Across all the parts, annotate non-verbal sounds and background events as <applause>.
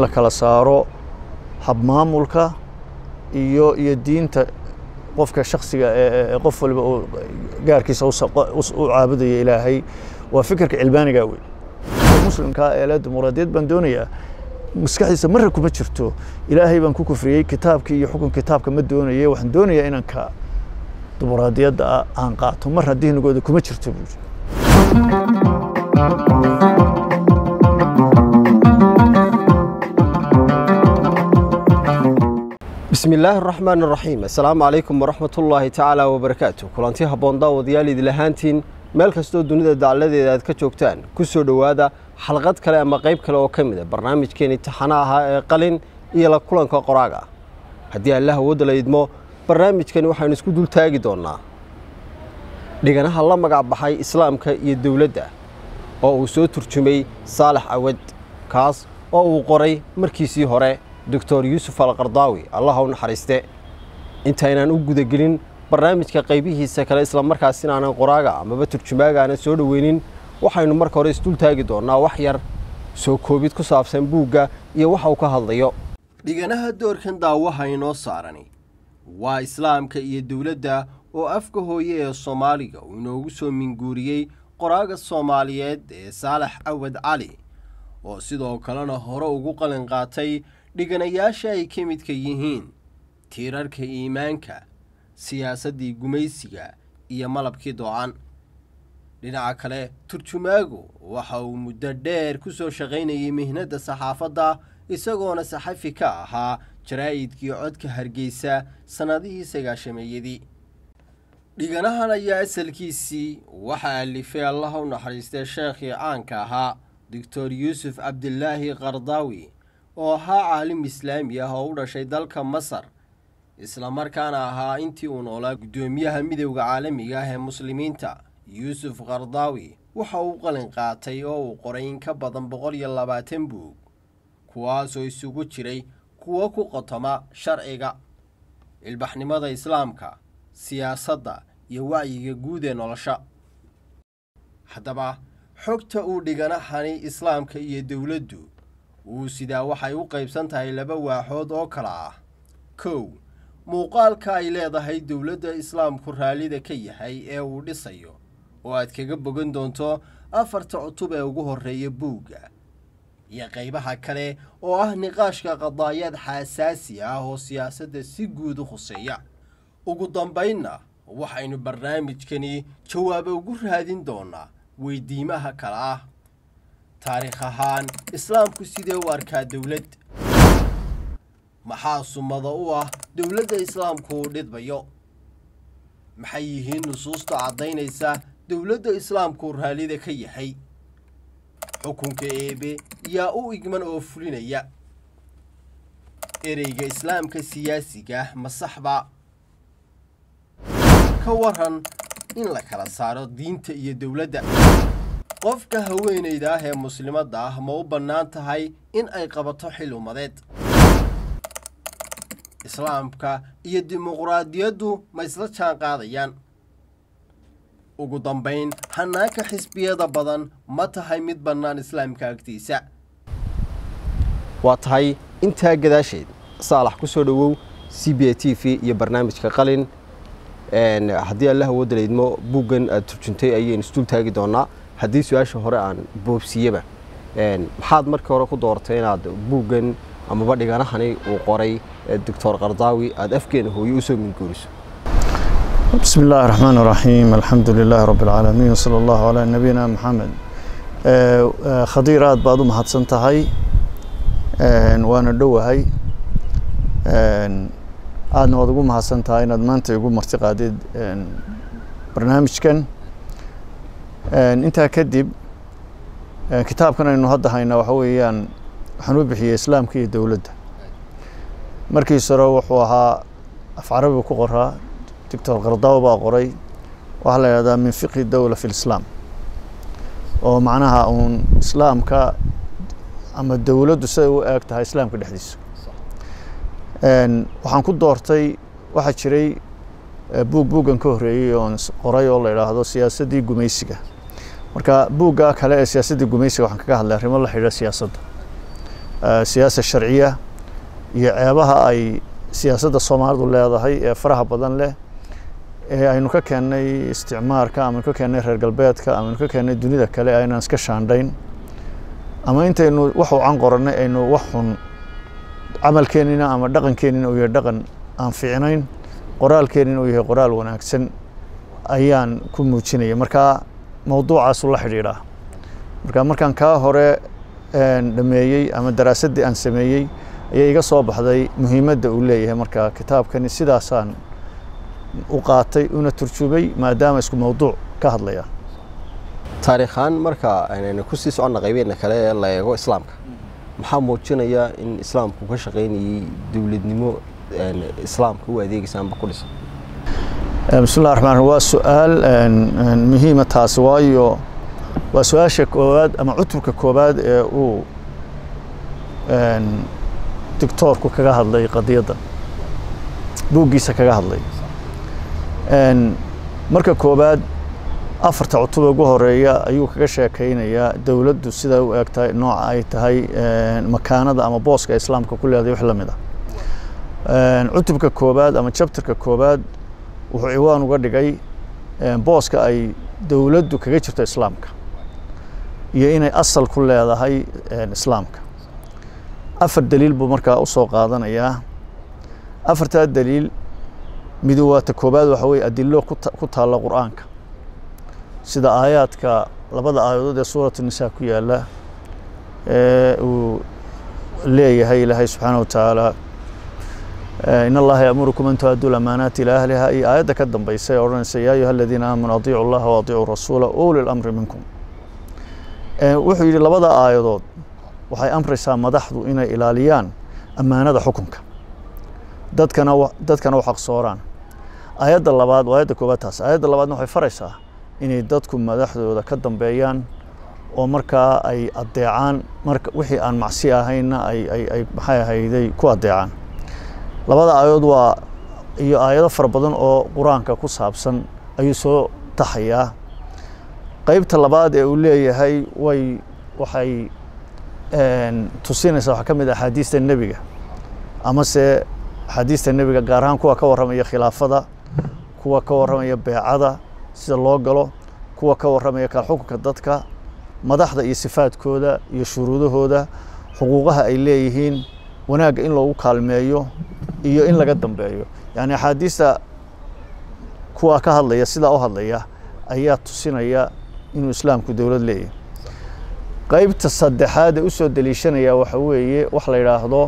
in la kala saaro habmaamulka iyo iyo diinta qofka shaksiga ee qof waliba uu gaarkiisa u caabudaya ilaahay waa fikirka cilmaaniga wey muslimka ee le dimuqraadiyad baan doonayaa maskaxdiisa marra kuma jirto ilaahay baan ku kufriyey kitaabkii iyo xukun kitaabka ma doonayay waxaan doonayaa inaan ka dimuqraadiyadda aan qaato marra dihnigooda kuma jirto buuri bismi illaahi araxmaan araxiim assalaamu calaykum waraxmatullaahi tacaala wabarakaatu kulanti habboon daawadayaal idil ahaantiin meel kastoo dunida dacladeeda aad ka joogtaan ku soo dhowaada xalqad kale ama qayb kale oo ka mid a barnaamijkeeni taxana ahaa ee qalin iyo la kulanka qoraaga. Haddii allah awoodda la idmo barnaamijkani waxaynu isku dul taagi doonnaa. Dhiganaha la magac baxay islaamka iyo dowladda oo uu soo turjumay saalax awad kaas oo uu qoray markiisii hore doctor yuusuf alqardaawi allaha u naxariiste intaynaan u gudagelin barnaamijka qaybihiisa kale islamarkaas inaanan qoraaga amaba turjumaaga aanan soo dhoweynin waxaynu marka hore isdul taagi doonnaa wax yar soo koobid ku saabsan buugga iyo waxa uu ka hadlayo. Dhiganaha doorkan daawaha inoo saarani. Waa islaamka iyo dowladda oo afka hooye ee soomaaliga uu inoogu soo minguuriyey qoraaga soomaaliyeed ee saalax awad cali oo sidoo kalena hore ugu qalin qaatay dhiganayaasha ay ka midka yihiin tiirarka iimaanka siyaasaddii gumaysiga iyo malabkii doocan dhinaca kale turjumaagu waxa uu muddo dheer ku soo shaqaynayay mihnadda saxaafadda isagoona saxafi ka ahaa jaraa'idkii codka hargeysa sannadihii sagaashameeyadii. Dhiganahan ayaa asalkiisii waxaa alifay allaha u naxariistay sheekhii caanka ahaa doctor yuusuf cabdilaahi qardaawi oo ahaa caalim islaami ah oo u dhashay dalka masar islamarkaana ahaa intii uu noolaa guddoomiyaha midowda caalamiga ah ee muslimiinta. Yuusuf qardaawi waxa uu qalin qaatay oo uu qoray in ka badan boqol iyo labaatan buug kuwaasoo isugu jiray kuwo ku qotoma sharciga ilbaxnimada islaamka siyaasadda iyo wacyiga guud ee nolosha. Haddaba xogta uu dhiganahani islaamka iyo dowladdu uu sidaa waxay u qaybsan tahay laba waaxood oo kala ah. Kow muuqaalka ay leedahay dowladda islaamku raallida ka yahay ee uu dhisayo oo aad kaga bogan doonto afarta cutub ee ugu horreeya buugga iyo qaybaha kale oo ah niqaashka qadaayaad xasaasi ah oo siyaasadda si guud u khuseeya. Ugu dambaynna waxaynu barnaamijkani jawaabo ugu raadin doonnaa weydiimaha kale ah taariikh ahaan islaamku sidee u arkaa dowlad maxaa sumada u ah dowladda islaamku uu dhidbayo? Maxay yihiin nusuusta caddaynaysa dowladda islaamku raallida ka yahay? Xukunka eebe yaa u igman oo fulinaya. Ereyga islaamka siyaasiga ma saxba ka waran in la kala saaro diinta iyo dowladda qofka haweenayda ah ee muslimadda ah ma u bannaan tahay in ay qabato xil ummadeed islaamka iyo dimuqraadiyaddu ma isla jaan qaadayaan. Ugu dambayn hanaanka xisbiyada badan ma tahay mid bannaan islaamka agtiisa. Waa tahay intaa gadaasheed saalax ku soo dhowow c b a t v iyo barnaamijka qalin. Haddii allah idmo buuggan aad turjuntay ayaynu isdul taagi doonnaa haddii su-aasha hore aan boobsiiyeba maxaad markii hore ku dooratay inaad buuggan amaba dhiganahani uu qoray doctor qardaawi aada afkeena hooye usoo minguuriso بسم الله الرحمن الرحيم الحمد لله رب العالمين وصلى الله على نبينا محمد خضير aad baad u mahadsan tahay waana dhowahay aadna waad ugu mahadsan tahay inaad maanta igu marti qaadid barnaamijkan intaa kadib kitaabkan aynu hadda haynaa waxa weeyaan waxaan u bixiyey islaamka iyo dowladda. Markiis hore wuxuu ahaa af carabiga ku qoraa doctor qardaawo baa qoray waxaa la yidhahdaa min fiqhi dowla fi lislaam oo macnaha uun islaamka ama dowladdu siday u eeg tahay islaamka dhexdiisa. Waxaan ku doortay waxaa jiray buug buuggan ka horreeyey oon qoray oo la yidhaahdo siyaasaddii gumaysiga marka buugga kale ee siyaasaddii gumaysiga waxaan kaga hadlay arrimo la xidhiidha siyaasadda siyaasa sharciya iyo ceebaha ay siyaasadda soomaalidu leedahay ee faraha badan leh ee aynu ka keennay isticmaarka ama aynu ka keennay reer galbeedka ama aynu ka keennay dunida kale aynaan iska shaandhayn ama intaynu wax ucan qorannay aynu wax xun camalkeennina ama dhaqankeennina uu yahay dhaqan aan fiicnayn qoraalkeennina uu yahay qoraal wanaagsan ayaan ku muujinaya. Markaa mowduucaasu la xidhiidhaa marka markaan kaa hore dhameeyey ama daraasaddii aan sameeyey ayaa iga soo baxday muhiimadda uu leeyahay marka kitaabkani sidaasaan u qaatay una turjubay maadaama isku mowduuc ka hadlayaan taariikhaan marka aynayna ku sii soconna qaybeedna kale ee la eego islaamka. Maxaa muujinaya in islaamku ka shaqaynayey dowladnimo islaamka u adeegaysa amba ku dhisan bismi llah raxmaan waa su'aal muhiima taasi waayo. Waa su'aasha koowaad ama cutubka koowaad ee uu doctoorku kaga hadlay qadiyadda. Buuggiisa kaga hadlay. Marka koowaad afarta cutub ugu horreeya ayuu kaga sheekaynayaa dowladdu siday u eegtahay nooca ay tahay makaanada ama booska islaamka ku leedahay wax la mid ah. Cutubka koowaad ama jabtarka koowaad wuxuu ciwaan uga dhigay booska ay dowladdu kaga jirto islaamka iyo inay asal ku leedahay islaamka. Afar daliil buu markaa u soo qaadanayaa. Afartaa daliil midu waata koowaad waxa weye adilo ku taalla qur'aanka. Sida aayaadka labada aayadood ee suuratu nisaa ku yaalla ee uu leeyahay ilaahay subxaana wa tacaala yamurukum an tuaduu lamaanaati ilaa ahliha. Iyo aayadda ka dambaysa ee odhanaysa yaa ayuha aladiina aamanuu adiicu llaha wa adiicuu rasuula uli lamri minkum. Wuxuu yidhi labada aayadood waxay amraysaa madaxdu inay ilaaliyaan ammaanada xukunka. Dadkana dadkana u xaqsooraan aayadda labaad waa aayadda koobaad taas. Aayadda labaadna waxay faraysaa inay dadku madaxdooda ka dambeeyaan oo markaa ay adeecaan marka wixii aan macsi ahaynna ay ay ay maxay ahayday ku adeecaan labada aayadood waa iyo aayado fara badan oo qur'aanka ku saabsan ayuu soo taxayaa. Qeybta labaad ee uu leeyahay way waxay tusinaysaa waxaa ka mid ah axaadiista nebiga. Amase axaadiista nebiga gaar ahaan kuwa ka warramaya khilaafada kuwa ka warramaya beecada sida loo galo kuwa ka warramaya kala dadka madaxda iyo sifaadkooda iyo shuruudahooda xuquuqaha ay leeyihiin wanaagga in loogu kaalmeeyo iyo in laga dambeeyo. Yacni axaadiista kuwa ka hadlaya sidaa u hadlaya ayaa tusinaya inuu islaamku dowlad leeyahay. Qeybta saddexaad ee u soo deliishanaya waxa weeye wax la yidhaahdo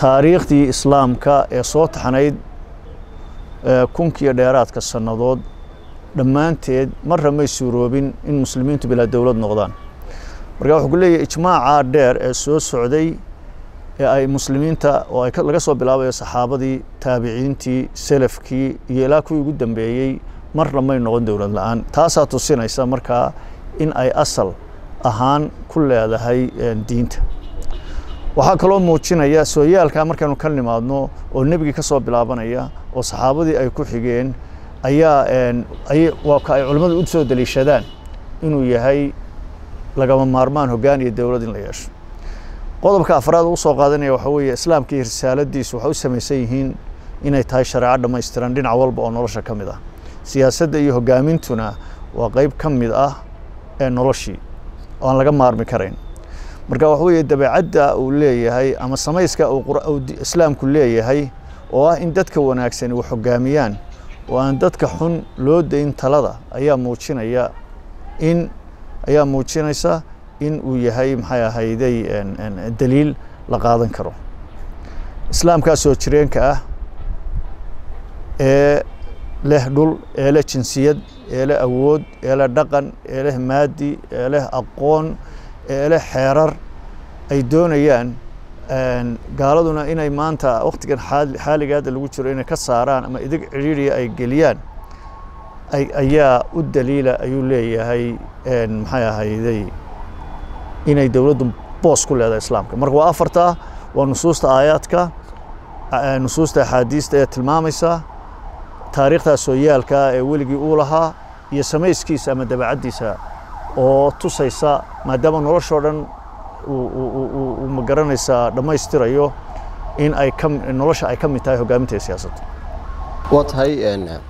taariikhdii islaamka ee soo taxnayd kunkiiyo dheeraadka sannadood dhammaanteed marra may suuroobin in muslimiintu bilaa dowlad noqdaan marka wuxuu ku leeyahay ijmaacaa dheer ee soo socday ee ay muslimiinta oo ay laga soo bilaabayo saxaabadii taabiciintii selafkii iyo ilaa kuwii ugu dambeeyey marna may noqon dowlad la'aan. Taasaa tusinaysa markaa in ay asal ahaan ku leedahay diinta. Waxaa kaloo muujinaya sooyaalkaa markaynu ka nimaadno oo nebigii ka soo bilaabanaya oo saxaabadii ay ku xigeen ayaa waa ka ay culimmadu u soo deliishadaan inuu yahay lagama maarmaan hoggaan iyo dowlad in la yeesho. Qodobka afraad u soo qaadanaya waxaa weeye islaamka iyo risaaladiisu waxay u samaysan yihiin inay tahay shareeco dhammaystiran dhinac walba oo nolosha ka mid ah. Siyaasadda iyo hogaamintuna waa qeyb ka mid ah ee noloshii oo aan laga maarmi karayn. Marka waxa weeye dabeecadda uu leeyahay ama samayska uu islaamku leeyahay oo ah in dadka wanaagsani wax hogaamiyaan oo aan dadka xun loo dayn talada ayaa muujinaya in ayaa muujinaysa in uu yahay maxay ahayday daliil la qaadan karo. Islaamkaa soo jireenka ah ee leh dhul ee leh jinsiyad ee leh awood ee leh dhaqan ee leh maadi ee leh aqoon ee leh xeerar ay doonayaan gaaladuna inay maanta waktigan xaaligaada lagu jiro inay ka saaraan ama idig cidhiiriya ay geliyaan ayaa u daliila ayuu leeyahay maxay ahayday inay dowladdu boos ku leedahay islaamka. Marka waa afartaa waa nusuusta aayaadka nusuusta axaadiista ee tilmaamaysa taariikhdaa sooyaalka ee weligii uu lahaa iyo samayskiisa ama dabacaddiisa oo tusaysa maadaama noloshoo dhan uu garanaysaa dhammaystirayo in ay nolosha ay ka mid tahay hoggaaminta siyaasadda waa tahay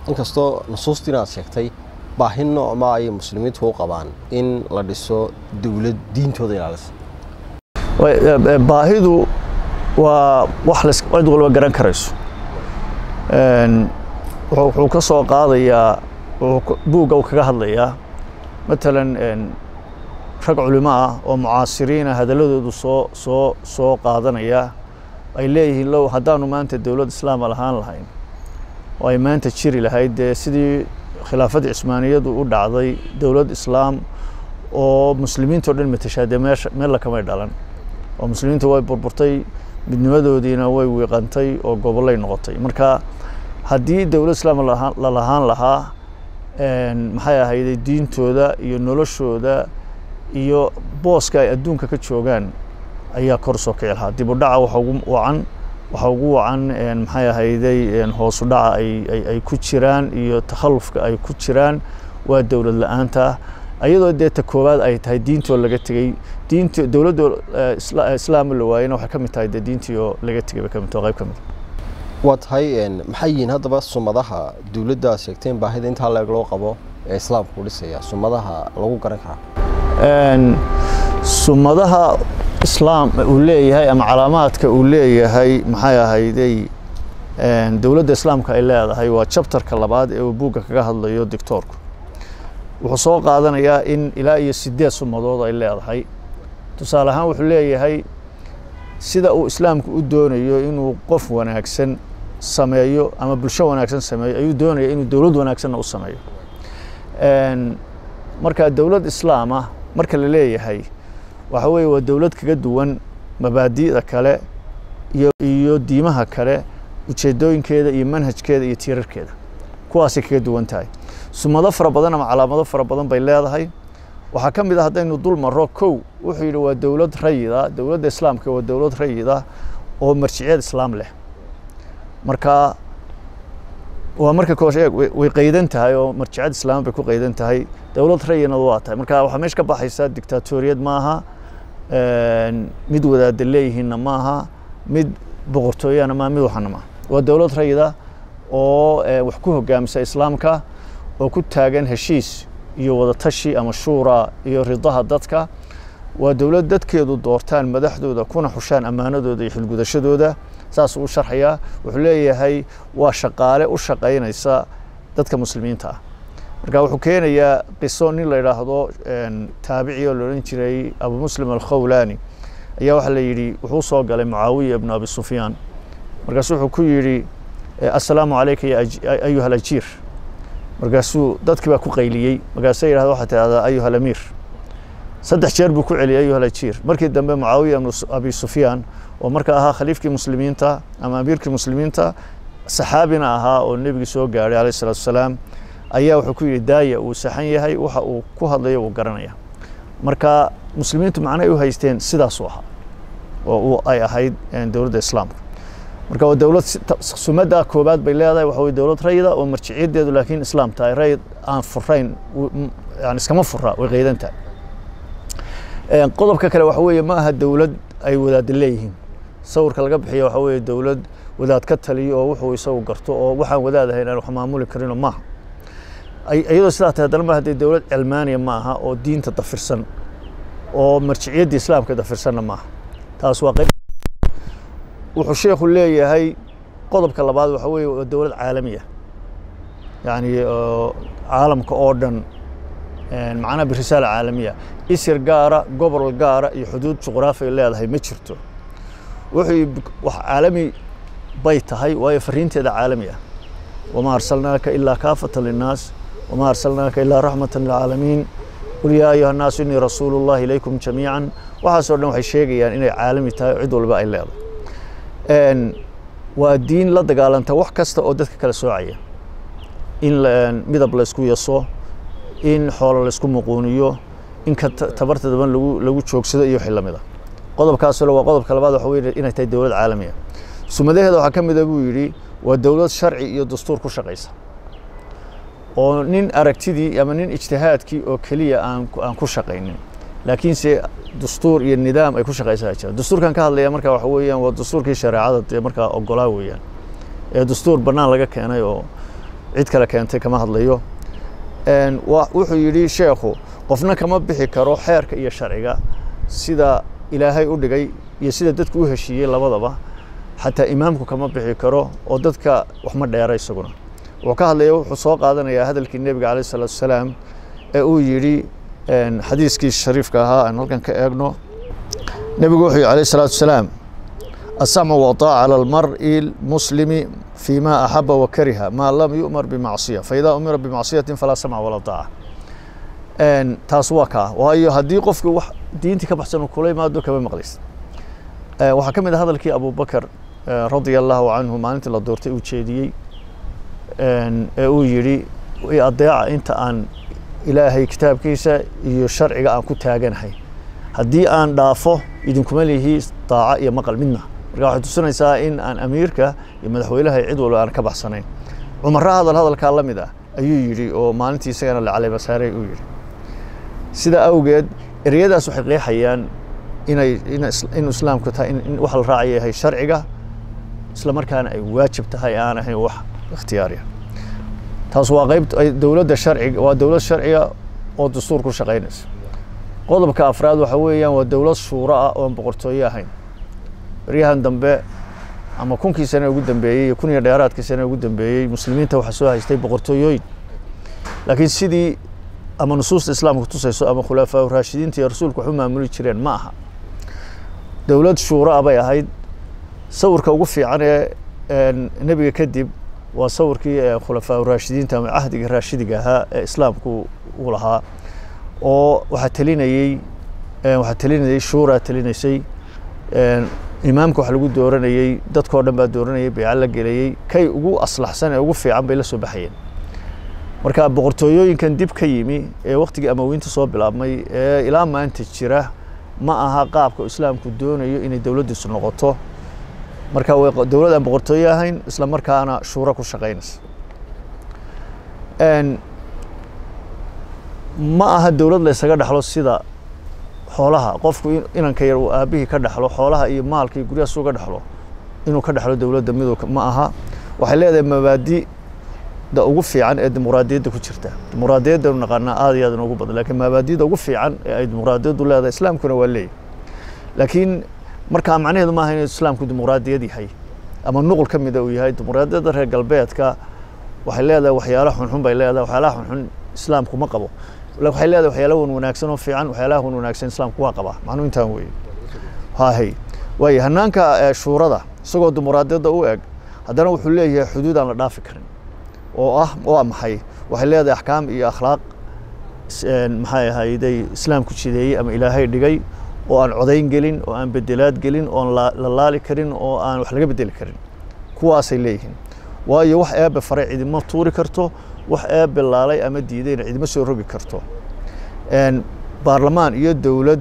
inkastoo nusuustii sheegtay baahi noocma ayay muslimiintu u qabaan in la dhiso dowlad diintooda ilaalisa baahidu waa wax cid walba garan karayso. Wuxuu ka soo qaadayaa buugga uu kaga hadlayaa matalan rag culimo ah oo mucaasiriina hadalladoodu soo soo soo qaadanaya ay leeyihiin low haddaanu maanta dowlad islaama lahaan lahayn oo ay maanta jiri lahayd dee sidii khilaafadii cismaaniyadu u dhacday dowlad islaam oo muslimiintao dhan matashaadee meesha meella kamay dhalan oo muslimiintu way burburtay midnimadoodiina way wiiqantay oo gobollay noqotay. Marka haddii dowlad islaam la lahaan lahaa maxay ahayday diintooda iyo noloshooda iyo booska ay adduunka ka joogaan ayaa kor soo kici lahaa. Dib u dhaca waxa ugu wacan waxa ugu wacan maxay ahayday hoosu dhaca ay ku jiraan iyo takhallufka ay ku jiraan waa dowlad la'aanta. Ayadoo dee ta koowaad ay tahay diintoo laga tegey diint dowladdo islaama la waayena waxay ka mid tahay dee diintii oo laga tegay bay ka mid tahay qayb ka mid waa tahay maxay yihiin haddaba sumadaha dowladda sheegteen baahida intaa leeg loo qabo ee islaamku dhisaya sumadaha lagu garan karaa sumadaha islaam uu leeyahay ama calaamaadka uu leeyahay maxay ahayday dowladda islaamka ay leedahay waa jabtarka labaad ee uu buugga kaga hadlayo dictoorku wuxuu soo qaadanayaa in ilaa iyo sideed sumadood ay leedahay. Tusaale ahaan wuxuu leeyahay sida uu islaamku u doonayo inuu qof wanaagsan sameeyo ama bulsho wanaagsan sameeyo ayuu doonaya inuu dowlad wanaagsanna u sameeyo. Marka dowlad islaama marka la leeyahay waxa weeye waa dowlad kaga duwan mabaadi'da kale iyo diimaha kale ujeedooyinkeeda iyo manhajkeeda iyo tiirarkeeda. Kuwaasay kaga duwan tahay. Sumado fara badan ama calaamado fara badan bay leedahay. Waxaa ka mid ah haddaynu dul marro kow wuxuu yidhi waa dowlad rayida dowladda islaamka waa dowlad rayida oo marjiciyad islaam leh. Marka waa marka koos eeg way qaydan tahay oo marjiciyad islaam bay ku qaydan tahay. Dowlad rayina waa tahay. Marka waxaa meesha ka baxaysa dictatoriyad maaha mid wadaada leeyihiinna maaha mid boqortooyana maaha mid waxana maaha. Waa dowlad rayida oo wax ku hogaamisa islaamka oo ku taagan heshiis iyo wadatashi ama shuura iyo ridaha dadka. Waa dowlad dadkeedu doortaan madaxdooda kuna xushaan ammaanadooda iyo xilgudashadooda saas uu sharxayaa wuxuu leeyahay waa shaqaale u shaqaynaysa dadka muslimiinta. Ah marka wuxuu keenayaa qiso nin la yidhaahdo taabici la odhan jiray abu muslim alkhawlani. Ayaa waxaa la yidhi wuxuu soo galay mucaawiya ibnu abi sufyaan markaasu wuxuu ku yidhi assalaamu calayka ayuha alajiir markaasuu dadkii baa ku qayliyey. Markaasa yidhahda waxaa tidhahdaa ayuha alamiir saddex jeer buu ku celiyay ayuha alajiir markii dambe mucaawiya ibnu abi sufyaan oo marka ahaa khaliifkii muslimiinta ama amiirkii muslimiinta saxaabina ahaa oo nebigii soo gaadhay alayh salatu wasalaam ayaa wuxuu ku yidhi daaya uu saxan yahay waxa uu ku hadlayo uu garanaya. Marka muslimiintu macnay u haysteen sidaasuu ahaa oo ay ahayd dowladda islaamka. Marka waa dowlad sumadda koobaad bay leedahay waxa weye dowlad rayida oo marjiciyadeedu laakiin islaam tahay rayid aan furayn yani iskama fura way qaydan tahay. Qodobka kale waxa weeye ma aha dowlad ay wadaada leeyihiin sawirka laga bixiya waxa weeye dowlad wadaad ka taliyo oo wuxuu isagu garto oo waxaan wadaad ahayn aan wax maamuli karinoo maaha iyadoo sidaa tahay haddana maaha dee dowlad cilmaaniya ma aha oo diinta dafirsan oo marjiciyadda islaamka dafirsanna maaha taas waa qayb wuxuu sheekhu leeyahay qodobka labaad waxa weeye waa dowlad caalamiya. Yacni caalamka oo dhan macnaha birisaala caalamiya. Isir gaara gobol gaara iyo xuduud juqraafi ay leedahay ma jirto wuxuu wax caalami bay tahay waayo fariinteeda caalami ah. Wamaa arsalnaaka ilaa kaafatan linnaas wamaa arsalnaaka ilaa raxmatan lilcaalamiin. Qul yaa ayuha annaasu innii rasuulu llahi ilaykum jamiican. Waxaasoo dhan waxay sheegayaan inay caalami tahay cid walba ay leedahay waa diin la dagaalanta wax kasta oo dadka kala soocaya. In midab laysku yaso in xoolo laysku muquuniyo in ka tabarta daban lagu joogsado iyo wixii la mid a qodobkaasoo waa qodobka labaad waxa weye inay tahay dowlad caalami ah sumadaheeda waxaa ka mid a buu yidhi waa dowlad sharci iyo dastuur ku shaqaysa. Oo nin aragtidii ama nin ijtihaadkii oo keliya aan ku shaqaynin. Laakiinse dastuur iyo nidaam ay ku shaqaysaa jira. Dastuurkan ka hadlaya marka waxa weeyaan waa dastuurkii shareecada dee markaa ogolaa weeyaan. Ee dastuur bannaan laga keenay oo cid kale keentay kama hadlayo. Wuxuu yidhi sheekhu qofna kama bixi karo xeerka iyo sharciga sida ilaahay u dhigay iyo sida dadku u heshiiyey labadaba xataa imaamku kama bixi karo oo dadka wax ma dheera isaguna. Wuxuu ka hadlaya wuxuu soo qaadanayaa hadalkii nebiga calayh salaatu wasalaam ee uu yidhi xadiiskii shariifka ahaa aan halkan ka eegno. Nebigu wuxuu yidhi calayh salaatu wasalaam asamcu waطaaca cala almar'i lmuslimi fii ma axaba wa kariha maa lam yu'mar bimacsiya faidaa umira bimacsiyatin falaa samca walaa taaca taas waa kaa waayo haddii qofku wax diintii ka baxsan uu kula yimaado kama maqlays waxaa ka mid ah hadalkii abubakar radia allahu canhu maalintii la doortay uu jeediyey ee uu yidhi adeeca inta aan ilaahay kitaabkiisa iyo sharciga aan ku taaganahay. Haddii aan dhaafo idinkuma lihi daaca iyo maqal midna. Marka waxay tusinaysaa in aan amiirka iyo madaxweynaha cid walba aan ka baxsanayn. Cumaro hadal hadalkaa la mid ah ayuu yidhi oo maalintii isagana la caleemasaaray uu yidhi. Sida awgeed ereyadaas waxay qeexayaan inay in islaamku tahay in waxa la raacaya yahay sharciga isla markaana ay waajib tahay aan ahayn wax ikhtiyaariya taas waa qayb dowladda sharciga waa dowlad sharciga oo dastuur ku shaqaynaysa. Qodobka afraad waxa weeyaan waa dowlad shuuro ah oon boqortooyo ahayn. Baryahan dambe ama kunkii sane ugu dambeeyey kun iyo dheeraadkii sane ugu dambeeyey muslimiinta waxaa soo haystay boqortooyooyin. Laakiin sidii ama nusuusta islaamka tusayso ama khulafaa raashidiinta iyo rasuulku wax u maamuli jireen ma aha. Dowlad shuuro ah bay ahayd. Sawirka ugu fiican ee nebiga kadib waa sawirkii khulafaa raashidiinta ama cahdiga raashidiga ahaa ee islaamku uu lahaa oo waxaa telinayey waxaa telinayey shuuraa telinaysay imaamka wax lagu dooranayey dadkao dhan baa dooranayay bayca la gelayey kay ugu aslaxsan ee ugu fiican bay la soo baxayeen marka boqortooyooyinkan dib ka yimi ee waktigii amawiinta soo bilaabmay ee ilaa maanta jira ma aha qaabka islaamku doonayo inay dowladdiisu noqoto. Marka way dowlad aan boqortooyo ahayn isla markaana shuuro ku shaqaynaysa. Ma aha dowlad la ysaga dhexlo sida xoolaha qofku inanka yar uu aabihii ka dhexlo xoolaha iyo maalka iyo guryahaas uga dhexlo inuu ka dhexlo dowladda midu ma aha. Waxay leedahay mabaadida ugu fiican ee dimuqraadiyadda ku jirta. Dimuqraadiyaddanu naqaanaa aad iyo aad inoogu badan lakiin mabaadida ugu fiican ee ay dimuqraadiyaddu leedahay islaamkuna waa leeyahy laakiin markaa macnaheedu maaha inuu islaamku dimuqraadiyad yahay ama nuqul ka mida uu yahay dimuqraadiyadda reer galbeedka waxay leedahay waxyaala xunxun bay leedahay waxyaalaha xunxun islaamku ma qabo. Waxay leedahay waxyaala wan wanaagsan oo fiican waxyaalaha wan wanaagsan islaamku waa qabaa. Macnuu intaan weeye. Hahay waayo hanaanka shuurada isagoo dimuqraadiyadda u eg haddana wuxuu leeyahay xuduud aan la dhaafi karin oo ah waa maxay? Waxay leedahay axkaam iyo akhlaaq maxay ahayday islaamku jideeyey ama ilaahay dhigay oo aan codayn gelin oo aan bedelaad gelin oon la laali karin oo aan wax laga bedeli karin. Kuwaasay leeyihiin. Waayo wax eebbe faray cidima tuuri karto wax eebbe laalay ama diidayna cidima soo rogi karto. Baarlamaan iyo dowlad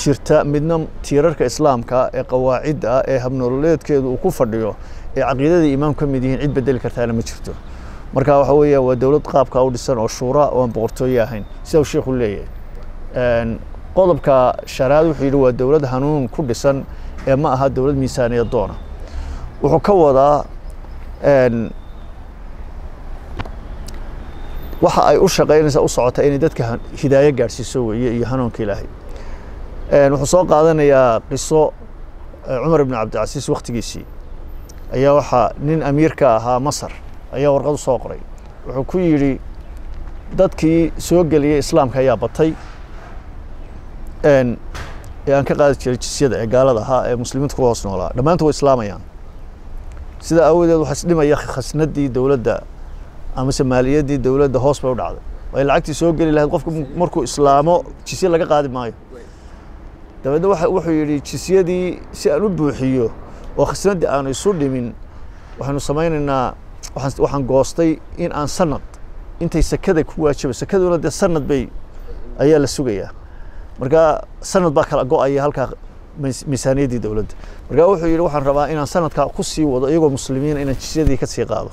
jirta midna tiirarka islaamka ee qawaacidda ah ee habnololeedkeedu uu ku fadhiyo ee caqiidada imaam ka mid yihiin cid bedeli kartaana ma jirto. Marka waxa weeya waa dowlad qaabka u dhisan oo shuura oo aan boqortooyo ahayn sida uu sheekhu leeyahay. Qodobka shanaad wuxuu yidhi waa dowlad hanuun ku dhisan ee ma aha dowlad miisaaniyad doona. Wuxuu ka wadaa waxa ay u shaqaynaysaa u socotaa inay dadka hidaayo gaadhsiiso weeye iyo hanuunka ilaahay. Wuxuu soo qaadanayaa qiso cumar ibn cabdilcasiis waktigiisii ayaa waxaa nin amiirka ahaa masar ayaa warqad u soo qoray. Wuxuu ku yidhi dadkii soo geliyey islaamka ayaa batay ee aan ka qaadi jiray jisyada ee gaalada ahaa ee muslimiinta ku hoos noolaa. Dhammaantu way islaamayaan. Sidaa aawadeed waxaa isdhimaya khasnadii dowladda amase maaliyaddii dowladda hoos bay u dhacday. Way lacagtii soo geli lahayd qofku markuu islaamo jisye laga qaadi maayo. Dabeedna wuxuu yidhi jisyadii si aan u buuxiyo oo khasnaddii aanu isu dhimin waxaynu samaynaynaa waxaan goostay in aan sanad intay sekada ku waajibay sekaduna dee sanad bay ayaa la sugayaa. Marka sanad baa kala go'aya halkaa miisaaniyaddii dowladda. Marka wuxuu yidhi waxaan rabaa inaan sanadkaa ku sii wado iyagoo muslimiina inaan jisyadii ka sii qaado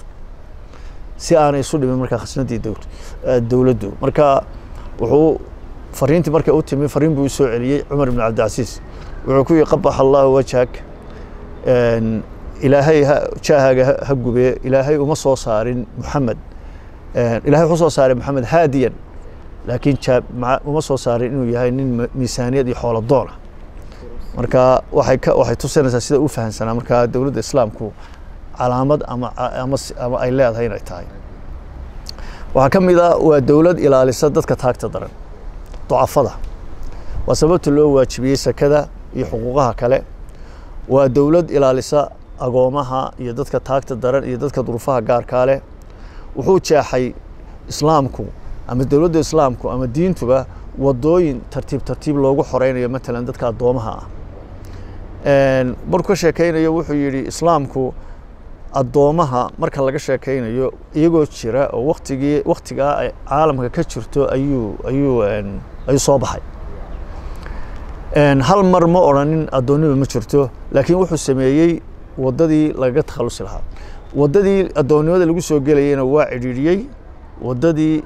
si aanay isu dhimin markaa khasnadii dowladdu. Marka wuxuu fariintii markay u timi fariin buu u soo celiyey cumar ibn cabdicasiis wuxuu ku yihi qabax allahu wajhak ilaahay jaahaaga ha gubee ilaahay uma soo saarin muxamed ilahay wuxuu soo saaray moxamed haadiyan laakiin uma soo saarin inuu yahay nin miisaaniyad iyo xoolo doona marka waxay tusinaysaa sida u fahamsanaa markaa dowladda islaamku calaamad ama ay leedahay inay tahay. Waxaa ka mid a waa dowlad ilaalisa dadka taagta daran ducafada. Waa sababta loo waajibiyey sakada iyo xuquuqaha kale waa dowlad ilaalisa agoomaha iyo dadka taagta daran iyo dadka duruufaha gaarkaa leh. Wuxuu jeexay islaamku ama dowladda islaamku ama diintuba wadooyin tartiib tartiib loogu xoreynayo matalan dadka addoomaha ah. Markuu ka sheekeynayo wuxuu yidhi islaamku addoomaha marka laga sheekeynayo iyagoo jira oo waktigii waktigaa ay caalamka ka jirto ayuu ayuu ayuu soo baxay hal mar ma odhanin addoonnima ma jirto laakiin wuxuu sameeyey waddadii lagaga takhalusi lahaa. Waddadii addoonnimada lagu soo gelayeyna waa cidhiidhiyey waddadii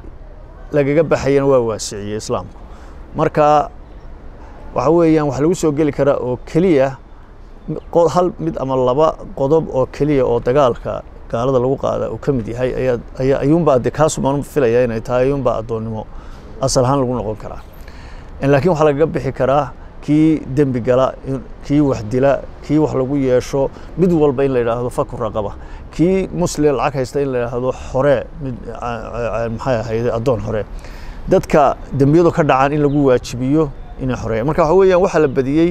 lagaga baxayena waa waasiciyey islaamku. Marka waxa weeyaan wax lagu soo geli karaa oo keliya hal mid ama laba qodob oo keliya oo dagaalka gaalada lagu qaada uu ka mid yahay ayuunbaa de kaasumaan filaya inay tahay ayuunbaa addoonnimo asal ahaan lagu noqon karaa. Laakiin waxaa lagaga bixi karaa kii dembi gala kii wax dila kii wax lagu yeesho mid walba in la yidhaahdo faku raqaba. Kii muslim lacag haysta in la yidhaahdo xore mid maxay ahayde addoon hore dadka dembiyadu ka dhacaan in lagu waajibiyo inay xoreeyaan marka waxa weeyaan waxaa la badiyey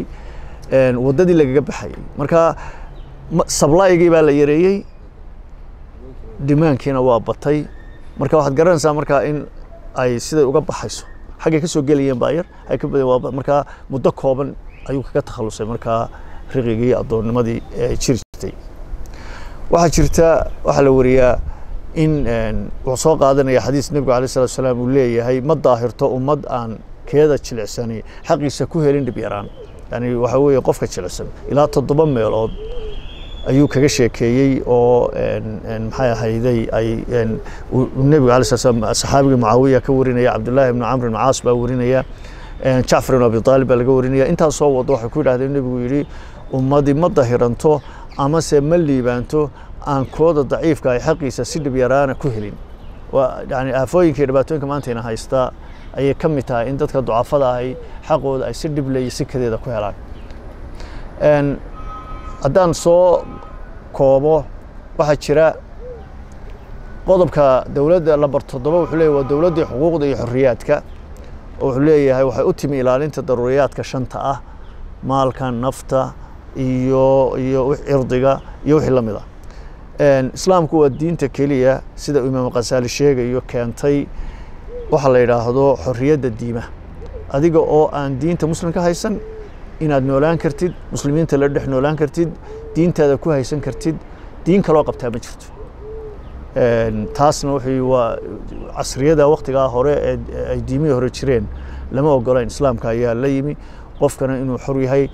waddadii lagaga baxayay marka sablaygii baa la yareeyey. Dimaankiina waa batay. Marka waxaad garanaysaa markaa in ay siday uga baxayso xaggay ka soo gelayeen baa yar ay ka waa markaa muddo kooban ayuu kaga takhalusay markaa riqigii addoonnimadii ee jiri jirtay. Waxaa jirta waxaa la wariyaa in wuxuu soo qaadanaya xadiis nebigu alayh salatu salaam uu leeyahay ma daahirto ummad aan keeda jilicsani xaqiisa ku helin dhib yaraan. Yani waxa weeye qofka jilicsan ilaa toddoba meelood ayuu kaga sheekeeyey oo maxay ahayday ay nebiga alay slat slam saxaabigii mucaawiya ka warinaya cabdullaahi ibnu camr ibn caas baa warinaya jacfar ibn abi taalib baa laga warinaya. Intaas soo wado waxay ku yidhahdeen nebigu yidhi ummadi ma dahiranto amase ma liibaanto aan kooda daciifka ay xaqiisa si dhib yaraana ku helin. Yani aafooyinka iyo dhibaatooyinka maantayna haystaa ayay ka mid tahay in dadka ducafada ahi xaqooda ay si dhiblaya si kadeeda ku helaan haddaan soo koobo waxaa jira qodobka dowladda lamber toddoba wuxuu leeyahy waa dowladdii xuquuqda iyo xorriyaadka. Oo wuxuu leeyahay waxay u timi ilaalinta daruuriyaadka shanta ah maalka nafta iyo iyo cirdiga iyo wixii la mid ah. Islaamku waa diinta keliya sida imaam khasaali sheegayo keentay waxa la yidhaahdo xorriyadda diimaha adiga oo aan diinta muslimka haysan inaad noolaan kartid muslimiinta la dhex noolaan kartid diintaada ku haysan kartid diin kaloo qabtaa ma jirto. Taasna wuxuu waa casriyada waktigaa hore ay diimihii hore jireen. Lama ogolayn islaamka ayaa la yimi. Qofkana inuu xor yahay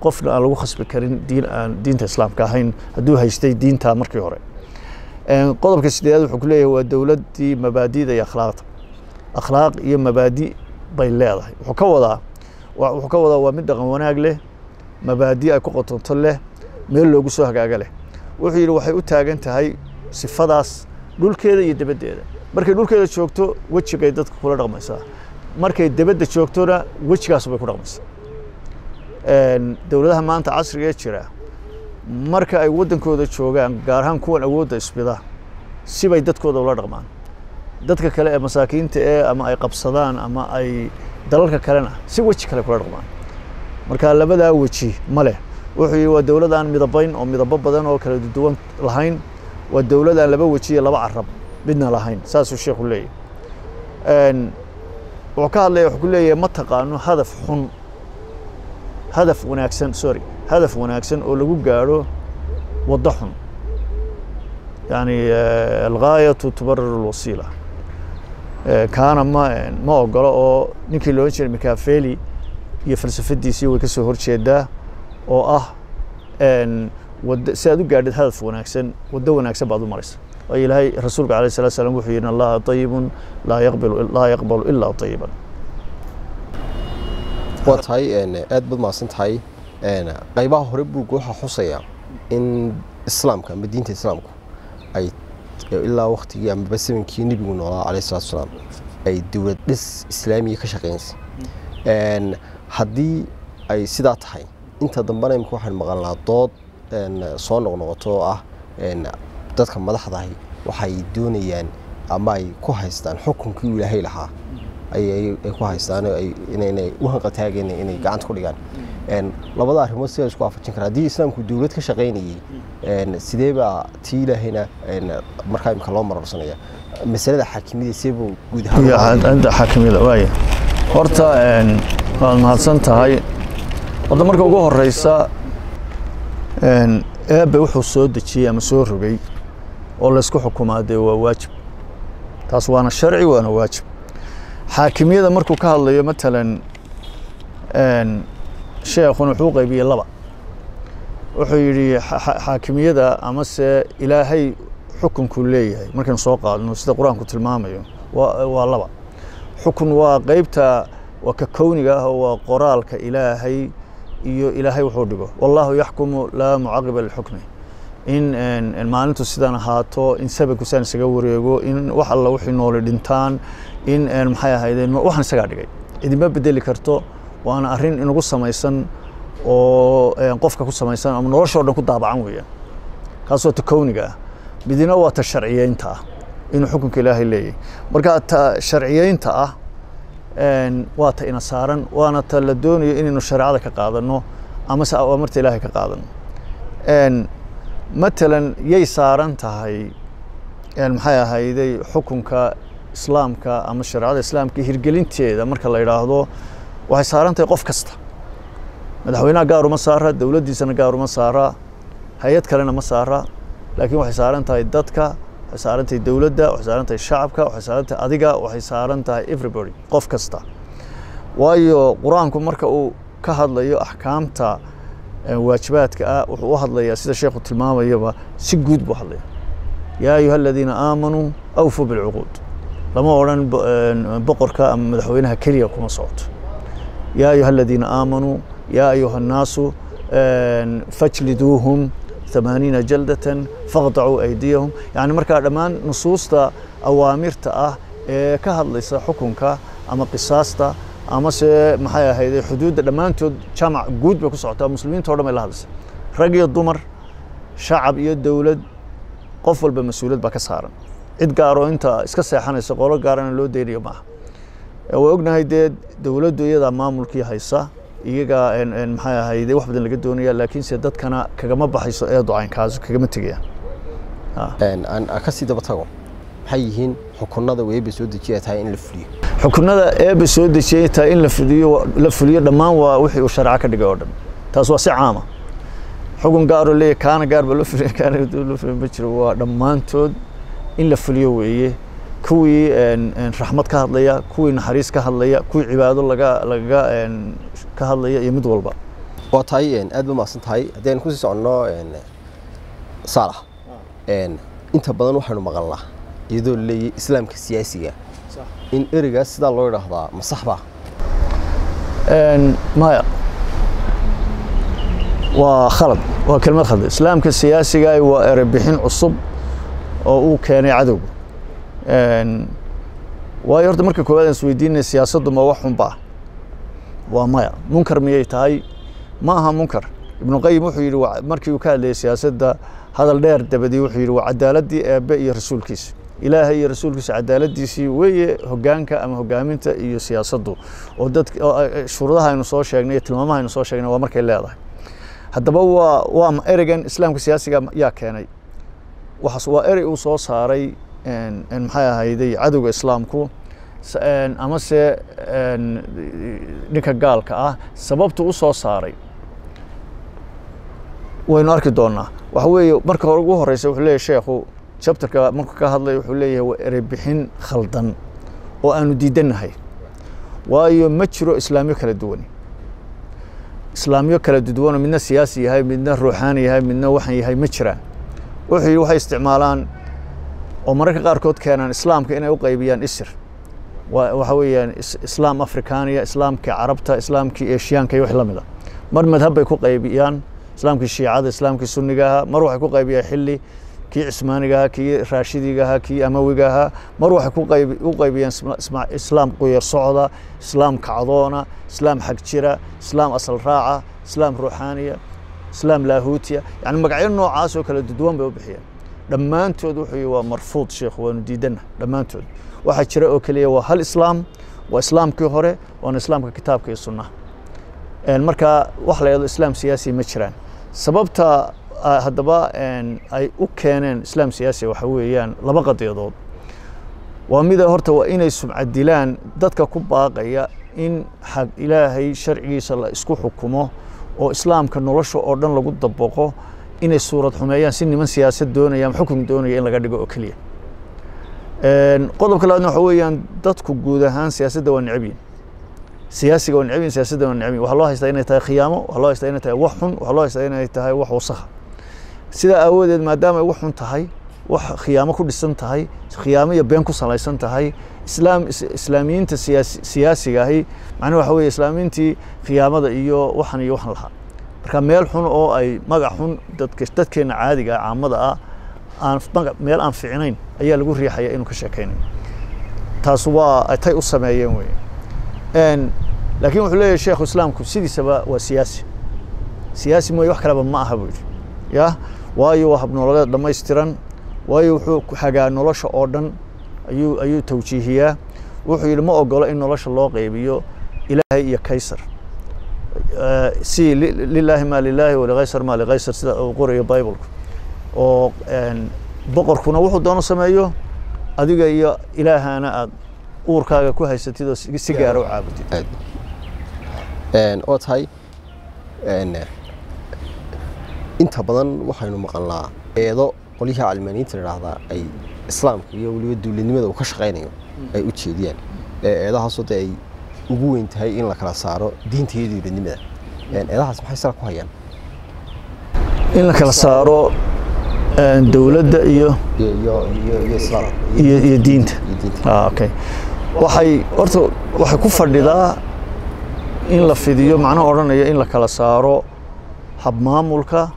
qofna aan lagu khasbi karin diin aan diinta islaamka ahayn. Hadduu haystay diinta markii hore. Qodobka sideedaad wuxuu ku leeyahay waa dowladdii mabaadida iyo akhlaaqda. Akhlaaq iyo mabaadi bay leedahay. Wuxuu ka wadaa wuxuu ka wadaa waa mid dhaqan wanaag leh mabaadi ay ku qotonto leh meel loogu soo hagaaga leh. Wuxuu yidhi waxay u taagan tahay sifadaas dhulkeeda iyo debaddeeda markay dhulkeeda joogto wejigay dadka kula dhaqmaysaa. Markay debadda joogtona wejigaas bay ku dhaqmaysaa. Dowladaha maanta casriga ee jira marka ay waddankooda joogaan gaar ahaan kuwan awoodda isbida sibay dadkooda ula dhaqmaan. Dadka kale ee masaakiinta ee ama ay qabsadaan ama ay dalalka kalena si weji kale kula dhaqmaan. Marka labadaa weji ma leh wuxuu waa dowlad aan midabayn oo midabo badan oo kala duwan lahayn. Waa dowlad aan laba weji iyo laba carab midna lahayn saasuu sheekhu leeyahy wuxuu ka hadlaya wuxuu ku leeyahay ma taqaano hadaf xun hadaf wanaagsan sorry hadaf wanaagsan oo lagu gaadho waddo xun. Yani algaayatu tubarir alwasiila kaana ma ma ogolo oo ninkii loolan jiray mikafeli iyo falsafadiisii way ka soo horjeedaa oo ah si aad u gaadhid hadaf wanaagsan waddo wanaagsan baad u maraysa. Oo ilaahay rasuulka alayh salatu slam wuxuu yidhi allaha ayibun laa yaqbalu laa yaqbalu ilaa ayiban waa tahay aad baad mahadsan tahay qaybaha hore buugga waxaa xusaya in islaamka ama diinta islaamku ay ilaa waktigii amaba samankii nebigu noolaa alayh salatu salaam ay dowlad dhis islaamiya ka shaqeynaysa. Haddii ay sidaa tahay inta dambena imika waxaan maqalnaa dood soo noqnoqoto oo ah dadka madaxdahi waxay doonayaan ama ay ku haystaan xukunkii ilaahay lahaa. Ay ku haystaan inay u hanqataageen inay gacanta ku dhigaan. Labada arrimood sidaa isku waafajin kara haddii islaamku dowlad ka shaqaynayey sidee baa tii ilaahayna markaa imika loo mararsanaya? Masalada xaakimiyada seebuu guud ahaan xaakimiyada waaya horta waad mahadsan tahay. Hadda marka ugu horeysa eebe wuxuu soo dejiyey ama soo rogay oo laysku xukumaa dee waa waajib. Taas waana sharci waana waajib. Xaakimiyada markuu ka hadlayo matalan sheekhuna wuxuu qaybiyey laba wuxuu yidhi xaakimiyada amase ilaahay xukunkuu leeyahay. Markaynu soo qaadno sida qur'aanku tilmaamayo waa laba. Xukun waa qeybta waa ka kowniga ah oo waa qoraalka ilaahay iyo ilaahay wuxuu dhigo. Wallaahu yaxkumu laa mucaqiba lixukmi in maalintu sidan ahaato in sababku saan isaga wareego in wax alla wixii noole dhintaan in maxay ahaydeen waxaan isagaa dhigay. Idinma bedeli karto waana arrin inagu samaysan oo qofka ku samaysan ama nolosha o dhan ku daabacan weeyaan kaasoo ta kowniga ah. Midina waa ta sharciyeynta ah. Inuu xukunka ilaahay leeyahay. Marka ta sharciyeynta ah waa ta ina saaran waana ta la doonayo inaynu shareecada ka qaadano amase awaamirta ilaahay ka qaadano matalan yay saaran tahay maxay ahayday xukunka islaamka ama shareecada islaamka hirgelinteeda marka la yidhaahdo waxay saaran tahay qof kasta madaxweynaha gaar uma saara dowladdiisana gaar uma saara hay'ad kalena ma saara laakiin waxay saaran tahay dadka waxay saaran tahay dowladda waxay saaran tahay shacabka waxay saaran tahay adiga waxay saaran tahay everybody qof kasta. Waayo qur'aanku marka uu ka hadlayo axkaamta waajibaadka ah wuxuu u hadlayaa sida sheekhu tilmaamayaba si guud buu hadlaya yaa ayuha aladiina aamanuu awfuu bilcuquud. Lama odhan boqorka ama madaxweynaha keliya kuma socoto. Yaa ayuha aladiina aamanuu yaa ayuha annaasu fajliduuhum ثمانين جلدة فاقطعوا أيديهم يعني markaa dhammaan nusuusta awaamirta ah ee ka hadlaysa xukunka ama qisaasta ama se maxay ahayde xuduudda dhammaantood jamac guud bay ku socotaa muslimiinta o dhan bay la hadlaysa rag iyo dumar shacab iyo dowlad qof walba mas-uuliyad baa ka saaran cid gaaroo inta iska seexanaysa qolo gaarana loo deynayo maaha waa ognahay dee dowladdu iyadaa maamulkii haysa iyagaa maxay ahayde wax badan laga doonaya laakiinse dadkana kagama baxayso eedo caynkaas kagama tegayaan aan ka sii daba tago. Maxay yihiin xukunada weeba soo dejiya tahay in la fuliyo? Xukunada eeba soo dejiyay tahay in la fuliyo la fuliyo dhammaan waa wixii uu sharca ka dhigay oo dhan. Taas waa si caama. Xukun gaaroo leeyahy kaana gaar ba loo fuliya <laughs> kaana loo fuliya ma jiro. Waa dhammaantood in la fuliyo weeye kuwii raxmad ka hadlaya kuwii naxariis ka hadlaya kuwii cibaado laga lagaga ka hadlaya iyo mid walba. Waa tahay aad ba mahadsan tahay. Haddii aynu ku sii soconno saalax inta badan waxaynu maqalnaa iyadoo la leeyahay islaamka siyaasiga. In ereygaas sidaa loo idhaahdaa ma sax baa? Maya. Waa khalad waa kelmad khalad. Islaamka siyaasiga waa erey bixin cusub oo uu keenay cadowga waayo horta marka koowaad aan isweydiinay siyaasaddu ma wax xunbaa waa maya. Munkar miyay tahay? Ma aha munkar. Ibnu qayim wuxuu yidhi markii uu ka hadlayay siyaasadda hadal dheer dabadii wuxuu yidhi waa cadaaladii eebbe iyo rasuulkiisa ilaahay iyo rasuulkiisa cadaaladiisii weeye hogaanka ama hogaaminta iyo siyaasaddu. Oo dad shuruudaha aynu soo sheegnay iyo tilmaamaha aynu soo sheegnay waa markay leedahay. Haddaba waa waa ereygan islaamka siyaasiga yaa keenay. Waxaas waa erey uu soo saaray maxay ahayday cadowga islaamku. Amase ninka gaalka ah sababtu u saaray. Waynu arki doonaa. Waxa weeye marka ugu horeysa wuxuu leeyahy sheekhu chapterka marku ka hadlaya wuxuu leeyahay waa erey bixin khaldan oo aanu diidannahay waayo ma jiro islaamyo kala duwan. Islaamyo kala duduwanoo midna siyaasi yahay midna ruuxaani yahay midna waxan yahay ma jiraan. Wuxuu yidhi waxay isticmaalaan oo mararka qaarkood keenaan islaamka inay u qaybiyaan isir. Waxa weeyaan islaam afrikaaniya islaamkii carabta islaamkii eshiyaanka iyo wix la mid a mar madhab bay ku qaybiyaan islaamkii shiicada islaamkii sunniga ahaa mar waxay ku qaybiyaan xilli kii cismaaniga ahaa kii raashidiga ahaa kii amawiga ahaa mar waxay u qaybiyaan islaam quyar socda islaam kacdoona islaam xagjira islaam asal raaca islaam ruuxaaniya islaam laahuutiya yani magacyo noocaas oo kala duwan bay u bixiyaan dhammaantood wuxuu waa marfuud sheekhu waanu diidana dhammaantood. Waxaa jira oo keliya waa hal islaam waa islaamkii hore waana islaamka kitaabka iyo sunnaha marka wax la yado islaam siyaasi ma jiraan. Sababta haddaba ay u keeneen islaam siyaasi waxa weeyaan laba qadiyadood. Waa mida horta waa inay sumcadilaan dadka ku baaqaya in xag ilaahay sharcigiisa la isku xukumo oo islaamka nolosha oo dhan lagu dabaqo inay suurad xumeeyaan si niman siyaasad doonaya ama xukun doonaya in laga dhigo oo keliya. Qodobka labaadna waxa weeyaan dadku guud ahaan siyaasadda waa necabyin siyaasiga waa necabyin siyaasadda waa necabyin waxaa loo haystaa inay tahay khiyaamo waxaa loo haystaa inay tahay wax xun waxaa loo haystaa inay tahay wax wasakha sidaa aawadeed maadaama ay wax xun tahay wax khiyaamo ku dhisan tahay khiyaamo iyo been ku salaysan tahay islaam islaamiyiinta siyaasi siyaasiga ahi macnaha waxa weeye islaamiyiintii khiyaamada iyo waxan iyo waxan lahaa marka meel xun oo ay magac xun dadka dadkeena caadiga ah caamada ah aan meel aan fiicnayn ayaa lagu riixaya inuu ka sheekaynayo taas waa tay u sameeyeen wey laakiin wuxuu leeyahay sheekhu islaamku sidiisaba waa siyaasi. Siyaasi mooye wax kaleba ma aha buu yidhi. Ya waayo waa habnololeed dhammaystiran. Waayo wuxuu hagaa nolosha oo dhan. Ayuu ayuu tawjiihiyaa. Wuxuu yidhi ma ogolo in nolosha loo qaybiyo ilaahay iyo kaysar si lilaahi maa lilaahi walikaysar maa likaysar sida uu qorayo bibleka oo boqorkuna wuxuu doono sameeyo adiga iyo ilaahana aad uurkaaga ku haysatid oo si gaara u caabudid. Oo tahay inta badan waxaynu maqalnaa eedo qolyaha calmaaniyiinta idhaahdaa ay islaamka iyo weliba duulinimada uu ka shaqaynayo ay u jeediyaan. Eedahaasoo dee ay ugu weyn tahay in la kala saaro diinta iyo duulinimada eedahaas maxay sala ku hayaan? In la kala saaro dowladda iyo iyo diinta. Okay. Waxay horta waxay ku fadhidaa in la fidiyo macno odhanaya in la kala saaro habmaamulka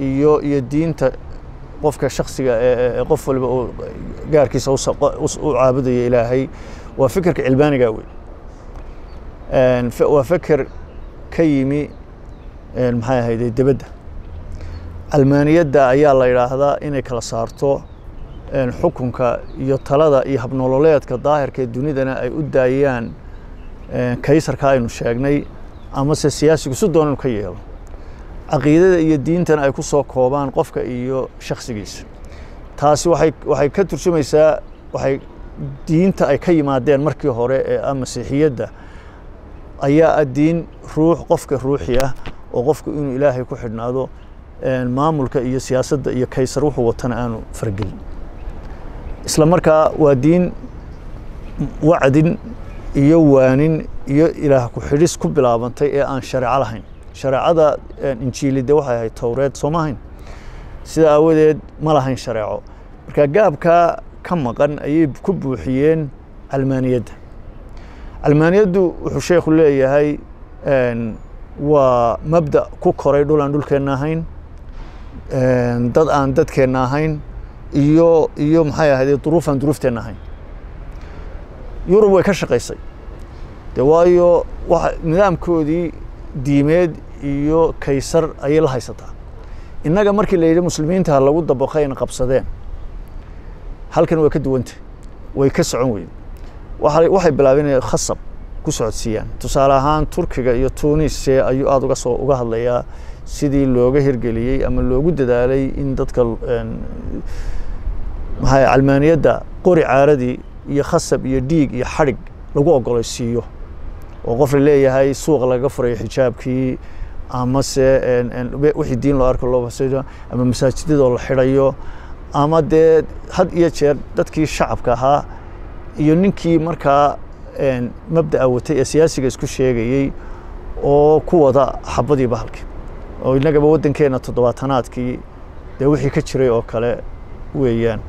iyo iyo diinta qofka shaksiga ee qof waliba uu gaarkiisa u caabudaya ilaahay. Waa fikirka cilmaaniga wey waa fikir ka yimi maxay ahayde debadda calmaaniyadda ayaa la yidhaahdaa inay kala saarto xukunka iyo talada iyo habnololeedka daahirka ee dunidana ay u daayaan kaysarka aynu sheegnay amase siyaasigu si doonanu ka yeelo. Caqiidada iyo diintana ay ku soo koobaan qofka iyo shaksigiisa taasi waxay waxay ka turjumaysaa waxay diinta ay ka yimaadeen markii hore ee ah masiixiyadda ayaa ah diin ruux qofka ruuxi ah oo qofku inuu ilaahay ku xidhnaado maamulka iyo siyaasadda iyo kaysar wuxuu watana aanu fargelin. Isla markaa waa diin wacdin iyo waanin iyo ilaah ku xidhis ku bilaabantay ee aan shareeco lahayn. Shareecada injiilide waxay ahayd towreed soo ma ahayn sida aawadeed ma lahayn shareeco. Marka gaabkaa ka maqan ayay ku buuxiyeen calmaaniyadda calmaaniyaddu wuxuu sheekhu leeyahay waa mabda ku koray dhul aan dhulkeenna ahayn dad aan dadkeenna ahayn iyo iyo maxay ahayd duruuf aan duruufteenna ahayn. Yurub way ka shaqaysay. De waayo wa nidaamkoodii diimeed iyo kaysar ayay la haysataa. Innaga markii la yidhi muslimiinta ha lagu dabaqayna qabsadeen halkan way ka duwantah way ka socon weyde waxay bilaabeen inay khasab ku socodsiiyaan. Tusaale ahaan turkiga iyo tunis ayuu aada uga soo uga hadlayaa sidii looga hirgeliyey ama loogu dadaalay in dadka maxaa calmaaniyadda qori caaradii iyo khasab iyo dhiig iyo xadhig lagu ogolaysiiyo oo qof la leeyahay suuqa laga furayo xijaabkii amase wixii diin loo arko loo ama masaajidadoo la xidhayo ama dee had iyo jeer dadkii shacabka ahaa iyo ninkii markaa mabda'a watay ee siyaasiga isku sheegayey oo ku wada xabadii bahalkii oo innagaba waddankeena toddobaatanaadkii dee wixii ka jiray oo kale weeyaan.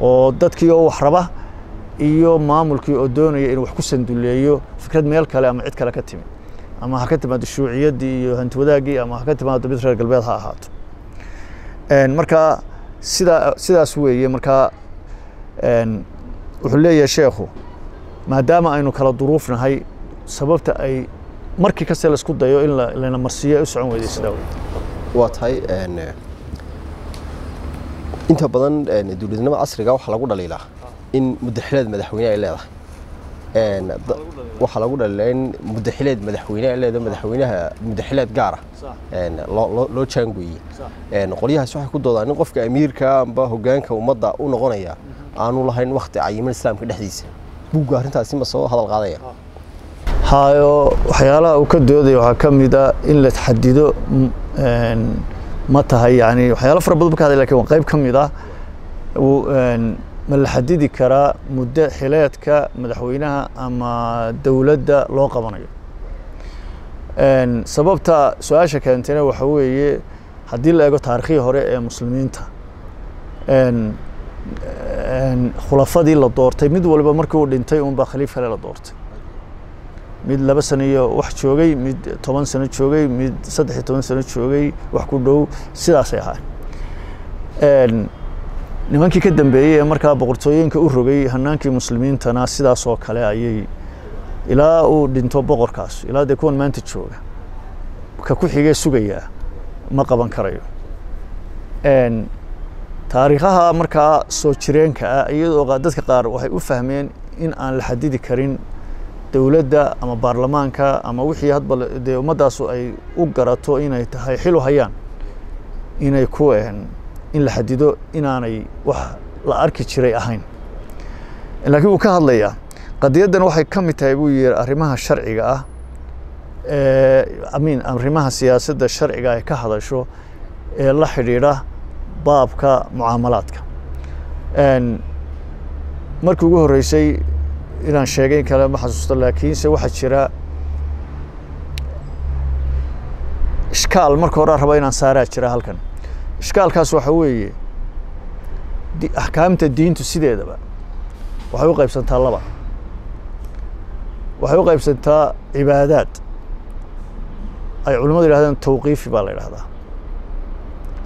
Oo dadkii oo wax iyo maamulkii oo doonaya inuu wax ku sanduleeyo fikrad meel kale ama cid kale ka timi. Ama ha ka timaado shuuciyaddii iyo hanti wadaaggii ama ha ka timaado mid reer galbeed ha ahaato. Marka sidaa sidaas weeye marka wuxuu leeyahay sheekhu maadaama aynu kala duruufnahay sababta ay markii kaste la isku dayo in lana marsiiyo u socon weyday sidaa wey waa tahay inta badan dowladnimo casriga waxaa lagu dhaliilaa in mudaxileed madaxweyne ay leedahay. Waxaa lagu dhaliilaa in mudaxileed madaxweyne ay leedahay madaxweynaha mudaxileed gaara loo jaangooyey qolyahaas waxay ku doodaan in qofka amiirka amba hogaanka ummadda u noqonaya aanu lahayn wakti cayiman islaamka dhexdiisa. Buugga arrintaasi ma soo hadal qaadaya. Hayo waxyaalaha uu ka doodaya waxaa ka mid a in la xadido ma tahay yani waxyaalo fara badan ba ka hadlay laakiin waa qayb ka mid ah. Ma la xadidi karaa muddo xileedka madaxweynaha ama dowladda loo qabanayo? Sababta su'aasha keentayna waxa weeye haddii la eego taarikhii hore ee muslimiinta khulafadii la doortay mid walba markii uu dhintay unbaa khaliif kale la doortay. Mid laba sano iyo wax joogay mid toban sano joogay mid saddex iyo toban sano joogay wax ku dhow sidaasay ahayn nimankii ka dambeeyey ee markaa boqortooyinka u rogay hanaankii muslimiintana sidaas oo kale ayay ilaa uu dhinto boqorkaas ilaa dee kuwan maanta jooga ka ku xigee sugayaa ma qaban karayo taariikhaha markaa soo jireenka ah iyadoo dadka qaar waxay u fahmeen in aan la xadidi karin dowladda ama baarlamaanka ama wixii hadba dee ummaddaasu ay u garato inay tahay xilu hayaan inay ku in la xadido inaanay wax la arki jiray ahayn. Laakiin wuu ka hadlayaa qadiyaddan waxay ka mid tahay buu yihi arrimaha sharciga ah amin arrimaha siyaasadda sharciga ay ka hadasho ee la xidhiidha baabka mucaamalaadka. Markii ugu horreysay inaan sheegay kale ma xasuusto laakiinse waxaa jira ishkaal marka hore raba inaan saaraa jira halkan. Ishkaalkaas waxa weeye axkaamta diintu sideedaba waxay u qaybsantaa laba. Waxay u qaybsantaa cibaadaad. Ay culimmadu yidhahdeen tawqiifi baa la yidhahdaa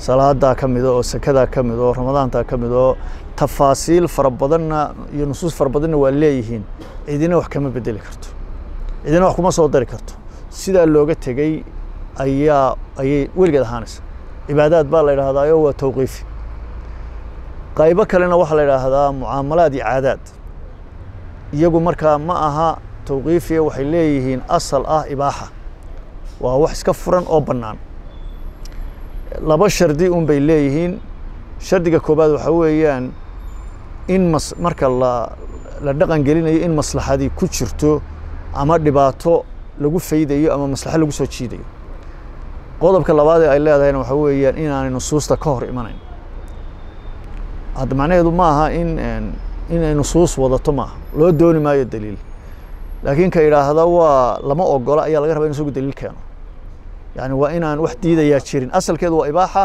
salaadaa ka mida oo sakadaa ka mid oo ramadaantaa ka mid oo tafaasiil fara badanna iyo nusuus fara badanna waa leeyihiin. Cidina wax kama bedeli karto. Cidina wax kuma soo dari karto. Sidaa looga tegey ayaa ayay weligeed ahaanaysa. Cibaadaad baa la yidhahdaayo waa tawqiifi. Qaybo kalena waxaa la yidhaahdaa mucaamalaad iyo caadaad. Iyagu markaa ma aha tawqiifiya waxay leeyihiin asal ah ibaaxa. Waa wax iska furan oo bannaan laba shardi un bay leeyihiin. Shardiga koobaad waxaa weeyaan in mas marka la la dhaqan gelinayo in maslaxadii ku jirto ama dhibaato lagu faydayo ama maslaxo lagu soo jiidayo. Qodobka labaad ee ay leedahayna waxaa weeyaan inaanay nusuusta ka hor imanayn. Hadda macnaheedu ma aha in inay nusuus wadato maaha loo dooni maayo daliil. Laakiin ka idhaahda waa lama ogola ayaa laga rabaa in isagu daliil keeno yani waa inaan wax diidayaa jirin. Asalkeedu waa ibaaxa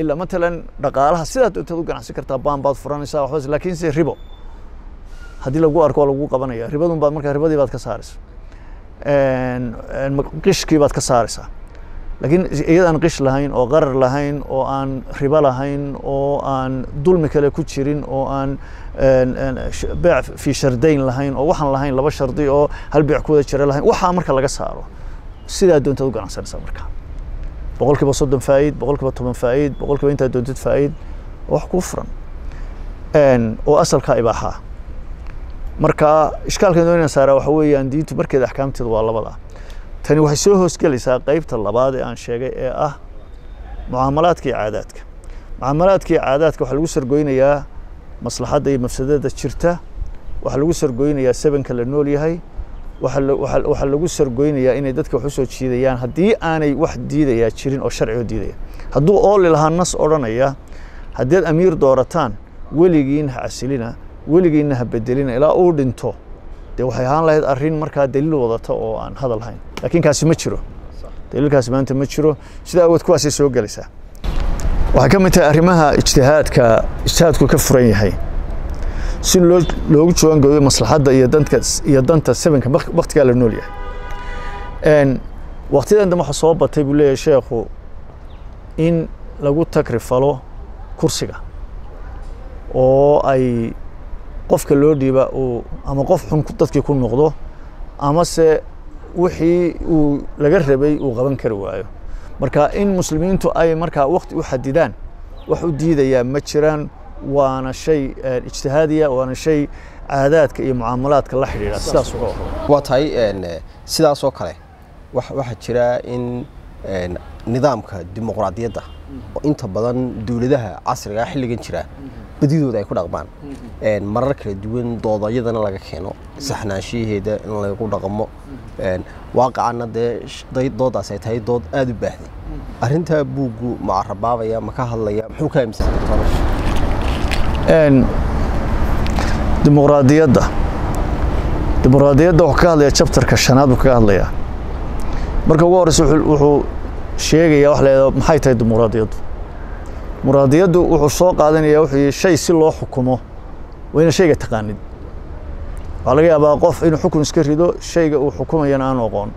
ilaa matalan dhaqaalaha sidaad doontaad u ganacsan kartaa baan baad furanaysaa waxbas laakiin se ribo. Haddii lagu arko waa lagu qabanaya ribadun baad markaa ribadii baad ka saaraysa qishkii baad ka saaraysaa. Laakiin iyada aan qish lahayn oo qarar lahayn oo aan ribo lahayn oo aan dulmi kale ku jirin oo aan beec fi shardayn lahayn oo waxaan lahayn laba shardi oo hal beec ku wada jira lahayn waxaa marka laga saaro sidaa doontaad u ganacsanaysaa marka. Boqol kiiba soddon faa'iid boqol kiiba toban faa'iid boqol kiiba intaad doontid faa'iid wax kuu furan. Oo asalkaa ibaaxaa marka ishkaalkan doonayaan saaraa waxa weeyaan diintu markeeda axkaamteedu waa labada. Tani waxay soo hoosgelaysaa qeybta labaad ee aan sheegay ee ah mucaamalaadka iyo caadaadka. Mucaamalaadka iyo caadaadka waxaa lagu sargoynayaa maslaxadda iyo mafsadada jirta. Waxaa lagu sargoynayaa sebanka la nool yahay waxaa lagu sargoynayaa inay dadka wax u soo jiidayaan. Haddii aanay wax diidayaa jirin oo sharci oo diidaya. Hadduu ooli lahaa nas odhanaya haddaad amiir doorataan weligiin ha casilina weligiinna ha bedelina ilaa uu dhinto dee waxay ahaan lahayd arrin markaa daliil wadata oo aan hadal hayn laakiin kaasi ma jiro. Daliilkaasi maanta ma jiro. Sidaa awood kuwaasay soo gelaysaa. Waxay ka mid tahay arrimaha ijtihaadka ijtihaadku ka furan yahay si loo loogu jawaangooyo maslaxadda iyo danta sevenka waktigaa la nool yahay. Waktidan dambe waxaa soo batay buu leeyahay sheekhu in lagu takrifalo kursiga oo ay qofka loo dhiiba uu ama qof xun dadkii ku noqdo amase wixii uu laga rabay uu qaban kari waayo. Marka in muslimiintu ay markaa wakti u xadidaan wax u diidayaa ma jiraan waana shay ijtihaadiya waana shay caadaadka iyo mucaamalaadka la xidhiidha. Sidaas waa tahay sidaas oo kale waxaa jira in nidaamka dimuqraadiyadda oo inta badan dowladaha casriga xilligan jira badidooda ay ku dhaqmaan. Marar kala duwan doodayadana laga keeno saxnaanshiyaheeda in lagu dhaqmo. Waaqicana dee doodaas ay tahay dood aada u baahday. Arrintaa buuggu ma carabaabaya ma ka hadlaya muxuu ka aaminsan dimuqraadiyadda dimuqraadiyadda wuxuu ka hadlaya chapterka shanaad buu kaga hadlayaa. Marka ugu horeysa wuxuu sheegayaa wax leedaa maxay tahay dimuqraadiyaddu dimuqraadiyaddu wuxuu soo qaadanaya wuxuu shay si loo xukumo. Waa ina shayga taqaanid. Waxaa laga yaabaa qof inuu xukun iska rido shayga uu xukumayana aanu aqoon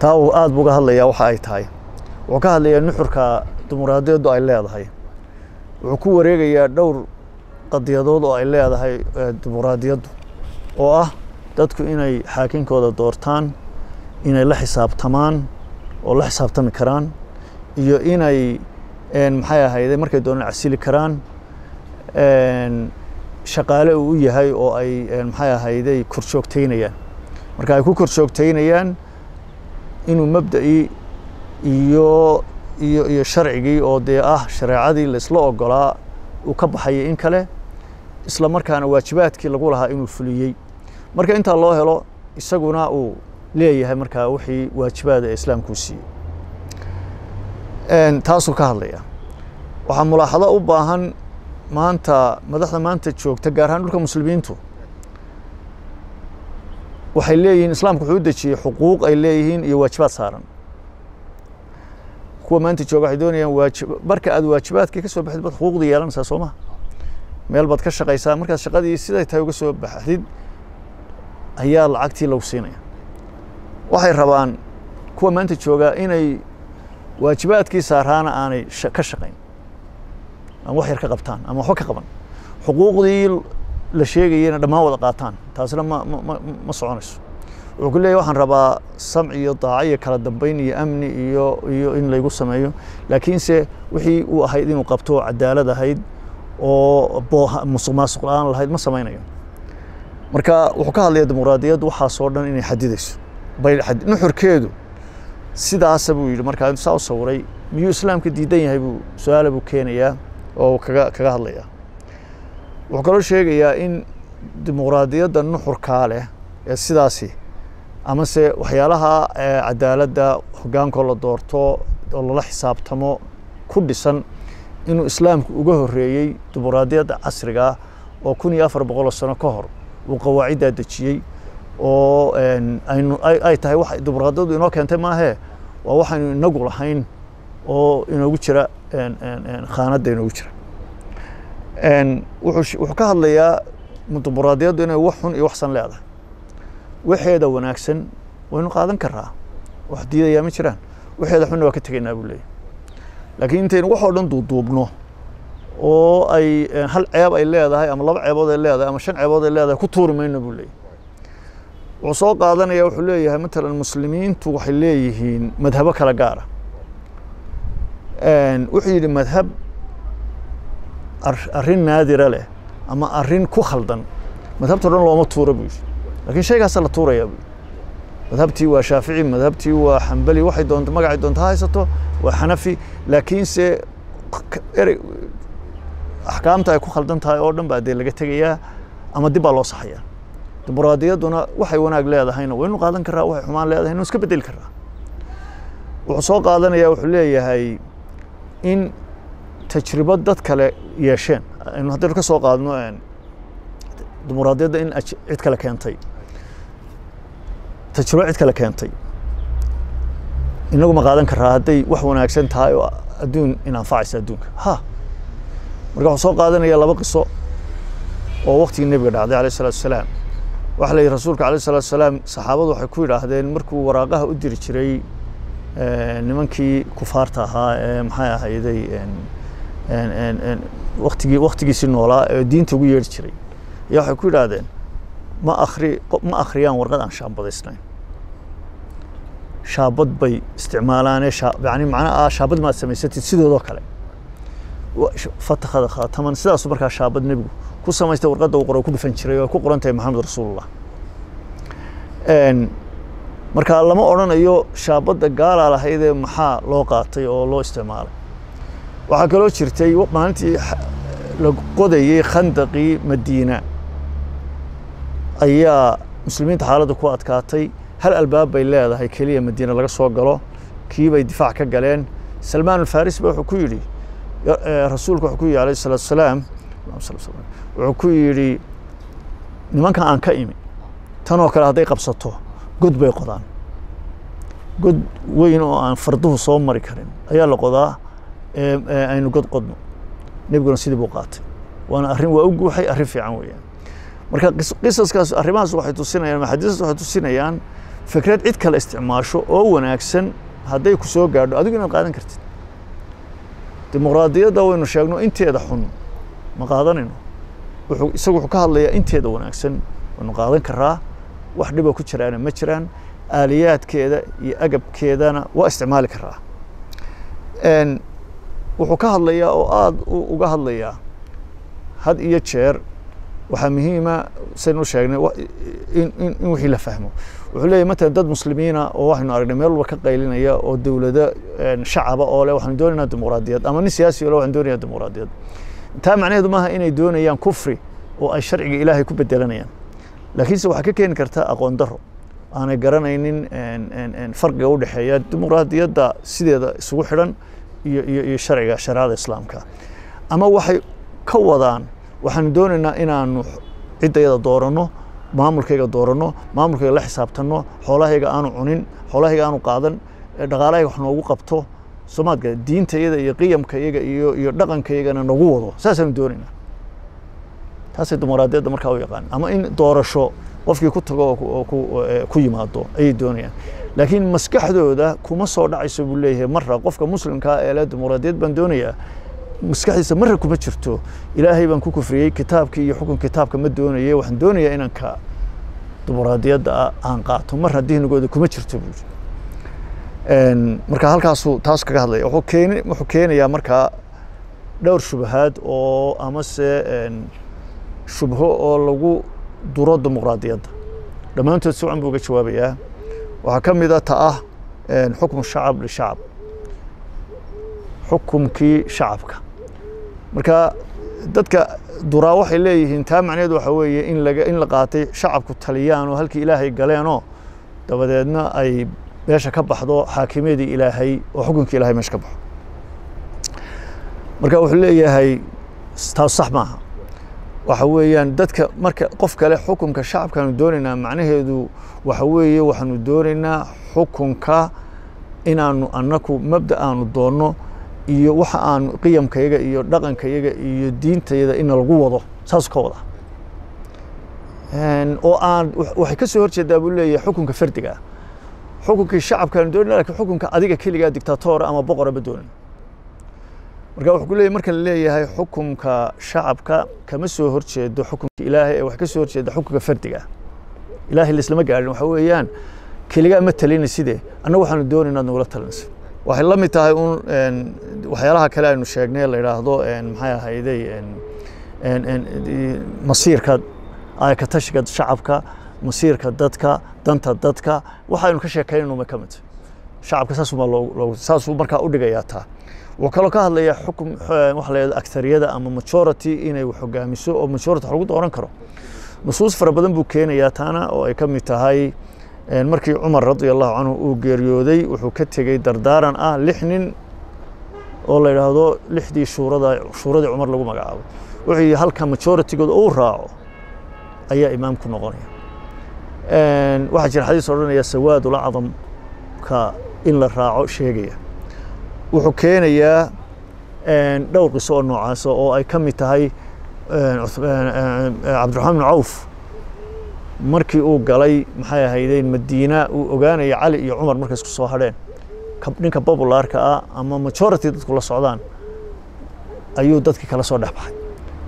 taa uu aada buga hadlayaa waxa ay tahay. Wuxuu ka hadlayaa nuxurka dimuqraadiyaddu ay leedahay wuxuu ku wareegayaa dhowr qadiyadood oo ay leedahay dimuqraadiyaddu oo ah dadku inay xaakinkooda doortaan inay la xisaabtamaan oo la xisaabtami karaan iyo inay maxay ahayde markay doonaan casili karaan shaqaale uu u yahay oo ay maxay ahayday korjoogteynayaan marka ay ku korjoogteynayaan inuu mabda'ii iyo iyo iyo sharcigii oo dee ah shareecadii laisla ogolaa uu ka baxayay in kale isla markaana waajibaadkii lagu lahaa inuu fuliyey. Marka intaa loo helo isaguna uu leeyahay markaa wixii waajibaada ee islaamkuu siiyey. Taasuu ka hadlaya. Waxaa mulaaxado u baahan maanta madaxda maanta joogta gaar ahaan dhulka muslimiintu. Waxay leeyihiin islaamku wuxuu u dejiyey xuquuq ay leeyihiin iyo waajibaad saaran kuwa maanta jooga waxay doonayaan marka aad waajibaadkii ka soo baxdid baad xuquuqdii yeelanaysaa soo meel baad ka shaqaysaa markaad shaqadii siday tahay uga soo baxdid ayaa lacagtii lagu siinaya. Waxay rabaan kuwa maanta jooga inay waajibaadkii saaraana aanay ka shaqayn. Ama wax yar ka qabtaan ama waxba ka qaban. Xuquuqdii la sheegayena dhammaan wada qaataan taasina ma ma ma soconayso wuxuu ku leeyahy waxaan rabaa samc iyo daaco iyo kala dambeyn iyo amni iyo iyo in laygu sameeyo. Laakiinse wixii uu ahayd inuu qabto cadaalad ahayd oo musuq maasuq la'aan lahayd ma samaynayo. Marka wuxuu ka hadlaya dimuqraadiyaddu waxaasoo dhan inay xadidayso. Nuxurkeedu sidaasa buu yidhi markaa saa u sawiray miyuu islaamka diidan yahay buu su'aala buu keenayaa oo kaga kaga hadlayaa. Wuxuu kaloo sheegayaa in dimuqraadiyadda nuxurkaa leh ee sidaasi amase waxyaalaha cadaaladda hogaankoo la doorto oo lala xisaabtamo ku dhisan inuu islaamku uga horeeyey dimuqraadiyadda casriga oo kun iyo afar boqoloo sano ka hor uu qawaaciddaa dejiyey oo aynu ay tahay wax dimuqraadiyaddu inoo keentay maahee waa waxaynu inagu lahayn oo inoogu jira khaanadda inoogu jira. Wuxuu ka hadlayaa dimuqraadiyaddu inay wax xun iyo waxsan leedahay waxeeda wanaagsan waynu qaadan karaa wax diidayaa ma jiraan. Waxeeda xunna waa ka tegaynaa buu leeyahy laakiin intaynu waxoo dhan duuduubno oo ay hal ceeb ay leedahay ama laba ceebood ay leedahay ama shan ceebood ay leedahay ku tuuri mayno buu leeyahy wuxuu soo qaadanaya wuxuu leeyahay matalan muslimiintu waxay leeyihiin madhabo kala gaara wuxuu yidhi madhab arrin naadira leh ama arrin ku khaldan. Madhabto dhan looma tuura buu yidhi lakiin shaygaasa la tuurayaa buu madhabtii waa shaafici madhabtii waa xambali waxay doonto magacay doonto ha haysato waa xanafi. Laakiinse erey axkaamta ay ku khaldan tahay oo dhan baa dee laga tegayaa ama dib baa loo saxayaa dimuqraadiyadduna waxay wanaag leedahayna waynu qaadan karaa waxay xumaan leedahayna waynu iska bedeli karaa wuxuu soo qaadanaya wuxuu leeyahay in tajribo dad kale yeesheen. Aynu haddaynu ka qaadno dimuqraadiyadda in cid kale keentay tajribo cid kale keentay. Inagu ma qaadan karaa hadday wax wanaagsan tahay oo adduun in anfacaysa adduunka. Ha! Marka wuxuu soo qaadanaya laba qiso oo waqtigii nebiga dhacday alayh salatu wasalaam. Waxaa la yidhi rasuulka alayh salatu wasalaam saxaabadu waxay ku yidhaahdeen markuu waraaqaha u diri jiray nimankii kufaarta ahaa ee maxay ahayday waktigii waktigiisii noolaa ee diinta ugu yeedhi jiray. Ayaa waxay ku yidhaahdeen ma akhriyaan warqad aan shaambadaysnayn shaabad bay isticmaalaane yani macnaha shaabad maad samaysatid sidoodoo kale. Fatakada khaataman sidaasu markaa shaabad nebigu ku samaystay warqadda uu qoro ku dhufan jiray oo ku qoran tahay maxamed rasuulullah. Marka lama odhanayo shaabadda gaalaa lahaydee maxaa loo qaatay oo loo isticmaalay. Waxaa kaloo jirtay maalintii la qodayey khandaqii madiina ayaa muslimiinta xaaladda ku adkaatay. Hal albaab bay leedahay keliya madiina laga soo galo. Kii bay difaac ka galeen. Salmaan alfaris ba wuxuu ku yidhi rasuulku wuxuu ku yidhi alayh salatu wasalaam wuxuu ku yidhi nimankan aan ka imi tanoo kale hadday qabsato god bay qodaan. God weyn oo aan farduhu soo mari karin ayaa la qodaa aynu god qodno. Nebiguna sidii buu qaatay. Waana arrin waa u guuxay arrin fiican weeyaan marka qisaskaas arrimahaas waxay tusinayaan maxadiistaas waxay tusinayaan fikrad cid kale isticmaasho oo wanaagsan hadday ku gaadho adigu inaad qaadan kartid. Dimuqraadiyadda waynu sheegno inteeda xun ma qaadanayno. Isagu wuxuu ka hadlayaa inteeda wanaagsan waynu qaadan karaa wax dhiboo ku jiraana ma jiraan. Aaliyaadkeeda iyo agabkeedana waa isticmaali karaa wuxuu ka hadlayaa oo aada uga hadlayaa had iyo jeer waxaa muhiima saynu u sheegnay in wixii la fahmo. Wuxuu leeyahy matalan dad muslimiina oo waxaynu aragnay meel walba ka qaylinaya oo dowlado shacaba oo leh waxaanu doonaynaa dimuqraadiyad. Ama nin siyaasi oo leh waxaanu doonaynaa dimuqraadiyad. Taa macnaheedu maaha inay doonayaan kufri oo ay sharciga ilaahay ku bedelanayaan laakiinse waxaa ka keeni karta aqoon daro aanay garanaynin farqiga u dhexeeya dimuqraadiyadda sideeda isugu xidhan iyo iyo iyo sharciga shareecada islaamka. Ama waxay ka wadaan waxaanu doonaynaa inaanu ciddayada dooranno maamulkayga dooranno maamulkayga la xisaabtanno xoolahayga aanu cunin xoolahayga aanu qaadan dhaqaalahayga wax noogu qabto soomaadka diintayada iyo qiyamkayaga iyo iyo dhaqankayagana nagu wado. Saasaanu doonaynaa. Taasay dimuqraadiyadda markaa u yaqaan. Ama in doorasho qofkii ku tago oo ku yimaado ayay doonayaan. Laakiin maskaxdooda kuma soo dhacayso buu leeyahay. Marra qofka muslimkaa ee leh dimuqraadiyad baan doonayaa maskaxdiisa marra kuma jirto. Ilaahay baan ku kufriyey kitaabkii iyo xukun kitaabka ma doonaye waxaan doonayaa inaan ka dimuqraadiyadda aan qaato. Marra dihnigooda kuma jirto buu marka halkaasuu taas kaga hadlaya wuxuu keeni wuxuu keenayaa markaa dhowr shubahaad oo amase shubho oo lagu duro dimuqraadiyadda. Dhammaantood si wacan buu uga jawaabayaa. Waxaa ka mid a ta ah xukmu shacab lishacab xukumkii shacabka marka dadka duraa waxay leeyihiin taa macnaheedu waxa weeye in laga in la qaatay shacabku taliyaan oo halkii ilaahay galeenoo dabadeedna ay meesha ka baxdo xaakimiyadii ilaahay oo xukunkii ilahay meesha ka baxo. Marka wuxuu leeyahay taas sax maaha. Waxa weeyaan dadka marka qof kale xukunka shacabkaanu doonaynaa macnaheedu waxa weeye waxaanu doonaynaa xukunka inaanu annaku mabda aanu doonno iyo waxa aanu qiyamkayaga iyo dhaqankayaga iyo diintayada in lagu wado saas ka wada. Oo aan waxay ka horjeedaa buu leeyahay xukunka fardiga. Xukunkii shacabkaanu doonayna laakiin xukunka adiga keligaa dictatora ama boqora ma doonin. Marka wuxuu ku leeyahy marka la xukunka shacabka kama soo horjeedo xukunka ilaahay ee wax ka horjeeda xukunka fardiga. Ilaahay laislama gaadhin waxa weeyaan keligaa ma talina sidee? Annaga waxaanu doonay nagula talinayso waxay la mid tahay un waxyaalaha kale aynu sheegnay la yidhaahdo maxay ahayday masiirka ayakatashiga shacabka masiirka dadka danta dadka. Waxaynu ka sheekaynayno ma ka mid shacabka saasuma loo saasuu markaa u dhigayaa taa. Wuxuu kaloo ka hadlayaa xukum waxa la yidhahdo aktariyada ama majority inay wax hogaamiso oo majority wax lagu dooran karo. Nusuus fara badan buu keenayaa taana oo ay ka mid tahay markii cumar radia allahu canhu uu geeriyooday wuxuu ka tegey dardaaran ah lix nin oo la yidhaahdo lixdii shuurada shuuradii cumar lagu magacaabo. Wuxuu yihi halka majoritigooda uu raaco ayaa imaamku noqonaya. Waxaa jira xadiis odhanaya sawaadul acdamka in la raaco sheegaya. Wuxuu keenayaa dhowr qiso oo noocaasa oo ay ka mid tahay cabdiraxmaan bin cawf markii uu galay maxay ahaydeen madiina uu ogaanaya cali iyo cumar markay isku soo hadheen. Ninka popularka ah ama majority dadku la socdaan ayuu dadkii kala soo dhex baxay.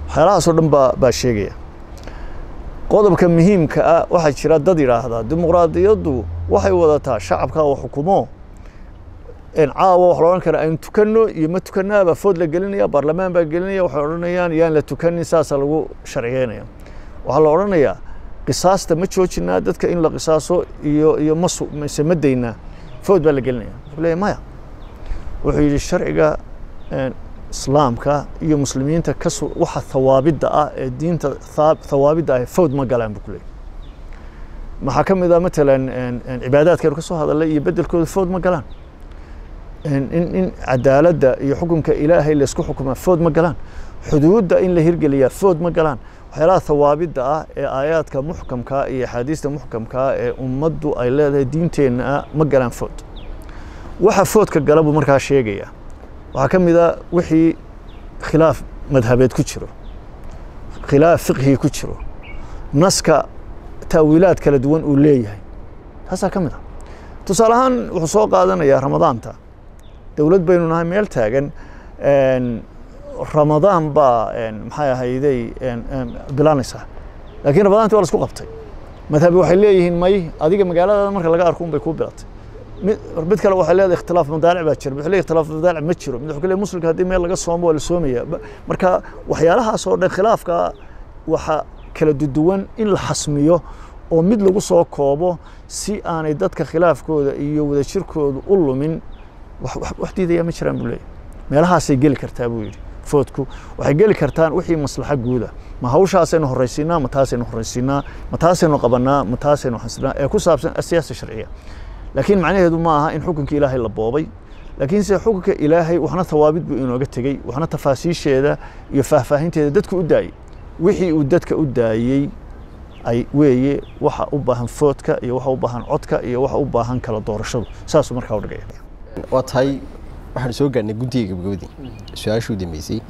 Waxyaalahaasoo dhan baa baa sheegaya. Qodobka muhiimka ah waxaa jira dad yidhaahdaa dimuqraadiyaddu waxay wadataa shacabka oo xukumo. Caawa wax la odhan kara aynu tukanno iyo ma tukanaabaa food la gelinaya baarlamaan baa gelinaya waxay odhanayaan yaan la tukanin saasaa lagu sharciyeynaya waxaa la odhanayaa qisaasta ma joojinaa dadka in la qisaaso iyo iyo masu mise ma daynaa food baa la gelinaya. Wuxuu leeyahy maya. Wuxuu yidhi sharciga islaamka iyo muslimiinta ka waxa thawaabidda ah ee diinta thawaabidda ah food ma galaan buu ku leeyahy maxaa ka mid ah matalan cibaadaadkaynu ka soo hadalay iyo beddelkooda food ma galaan. In in cadaaladda iyo xukunka ilaahay laysku xukumaa food ma galaan. Xuduudda in la hirgeliyaa food ma galaan waxyaalaha thawaabidda ah ee aayaadka muxkamka iyo axaadiista muxkamkaa ee ummaddu ay leedahay diinteenna ma galaan food. Waxa foodka gala buu markaa sheegaya waxaa ka mid a wixii khilaaf madhabeed ku jiro khilaaf fiqhigi ku jiro naska ta'wiilaad kala duwan uu leeyahay. Taasaa ka mid ah. Tusaale ahaan wuxuu soo qaadanayaa ramadaanta. Dowlad baynu nahay meel taagan ramadaan baa maxay ahayday bilaanaysaa laakiin ramadaanti waa la isku qabtay. Madhabi waxay leeyihiin may adiga magaaladaada marka laga arko un bay kuu bilatay mid kale waxay leedahay ikhtilaaf madaalic baa jira. Mid leeyahay ikhtilaaf madaalic ma jiro. Mid wuxuu leeyahay muslimka haddii meel laga soomo waa la soomaya. Marka waxyaalahaas dhan khilaafka waxa kala duwan in la xasmiyo oo mid lagu soo koobo si aanay dadka khilaafkooda iyo wadajirkooda u lumin wax diidaya ma jiraan buu leeyahy meelahaasay geli kartaa buu yidhi foodku waxay geli kartaan wixii maslaxa guuda ma hawshaasaynu horraysiinaa ma taasaynu horraysiinaa ma taasaynu qabanaa ma taasaynu xasinaa ee ku saabsan siyaasa sharciya laakiin macnaheedu ma aha in xukunka ilaahay la boobay. Laakiinse xukunka ilaahay waxna tawaabid buu inooga tegey waxna tafaasiisheeda iyo faahfaahinteeda dadku u daayey. Wixii uu dadka u daayey ay weeye waxa u baahan foodka iyo waxa u baahan codka iyo waxa u baahan kala doorashadu. Saasuu markaa u dhigaya waa tahay waxaan soo gaarnay guddiga gabagabadii. Su'aashuu dambeysay.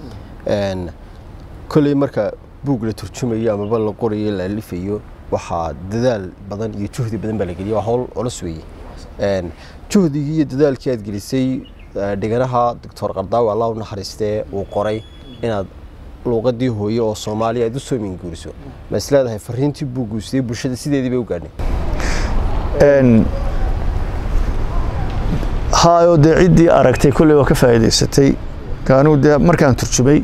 Kolley marka buug la turjumayo amaba la qorayo la alifayo waxaa dadaal badan iyo juhdi badan baa la geliya waa hawl culus weeye. Juhdigii iyo dadaalkii aad gelisay dhiganaha doctor qardaawi allah u naxariistee uu qoray inaad luuqadii hooye oo soomaaliya aad u soo minguuriso ma is leedahay fariintii buu bulshada sideedii u gaadhay hayo dee ciddii aragtay kolley waa ka faa'iidaysatay kaanigu dee markaan turjumay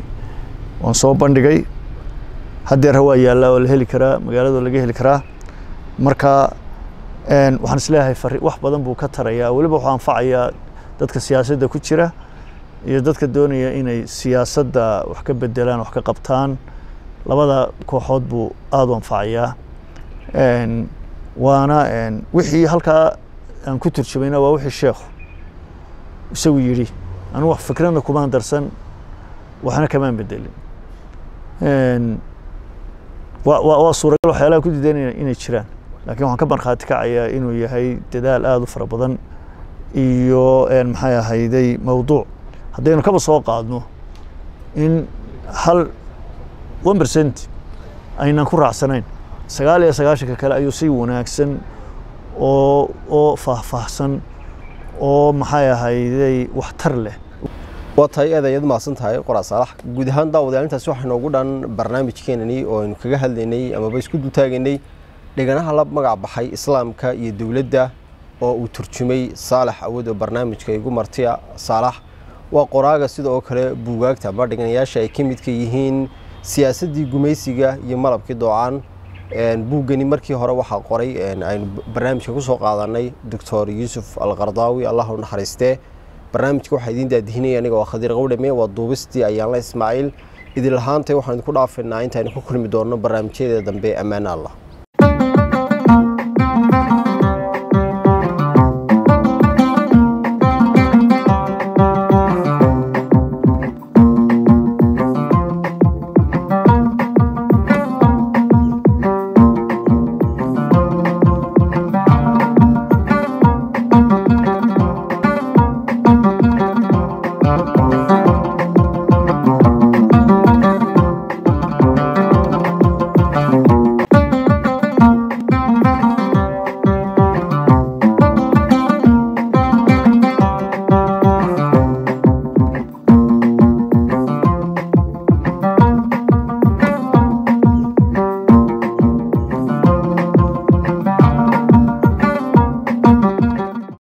waan soo bandhigay. Haddeer waa yaallaa oo la heli karaa magaaladoo laga heli karaa. Marka waxaan is leeyahay fari wax badan buu ka tarayaa. Weliba waxuu anfacayaa dadka siyaasadda ku jira iyo dadka doonaya inay siyaasadda wax ka bedelaan wax ka qabtaan. Labada kooxood buu aada u anfacayaa. Waana wixii halkaa aan ku turjumayna waa wixii sheekhu isagu yidhi anigu wax fikradna kumaan darsan waxna kamaan bedelin. Waa suuragal waxyaalaha ku diidan inay jiraan. Laakiin waxaan ka markhaati kacayaa inuu yahay dadaal aada u fara badan iyo maxay ahayday mawduuc. Haddaynu kaba soo qaadno in hal one percent aynan ku raacsanayn. Sagaal iyo sagaashanka kale ayuu si wanaagsan oo oo faahfaahsan oo maxay ahayday waxtar leh. Waa tahay aad ayaad mahadsan guud ahaan daawadaalintaasi waxaa noogu dhan barnaamijkeenani oo aynu kaga hadlaynay amaba isku dultaagaynay. Dhiganaha la magac baxay islaamka iyo dowladda oo uu turjumay saalax awood oo barnaamijka igu martiya saalax. Waa qoraaga sida oo kale buugaagta ama dhiganayaasha ay ka midka yihiin siyaasaddii gumaysiga iyo malabkii doocaan buuggani markii hore waxaa qoray aynu barnaamijka ku soo qaadanay doctor yuusuf alqardaawi allah u naxariistee barnaamijka waxaa idiin daadihinaya aniga waa khadiir qowdhame waa duubistii ayaanla ismaaciil. Idin lahaantay waxaan idinku dhaafaynaa intaaynu ku kulmi doonno barnaamijyadeeda dambe. Ammaano allah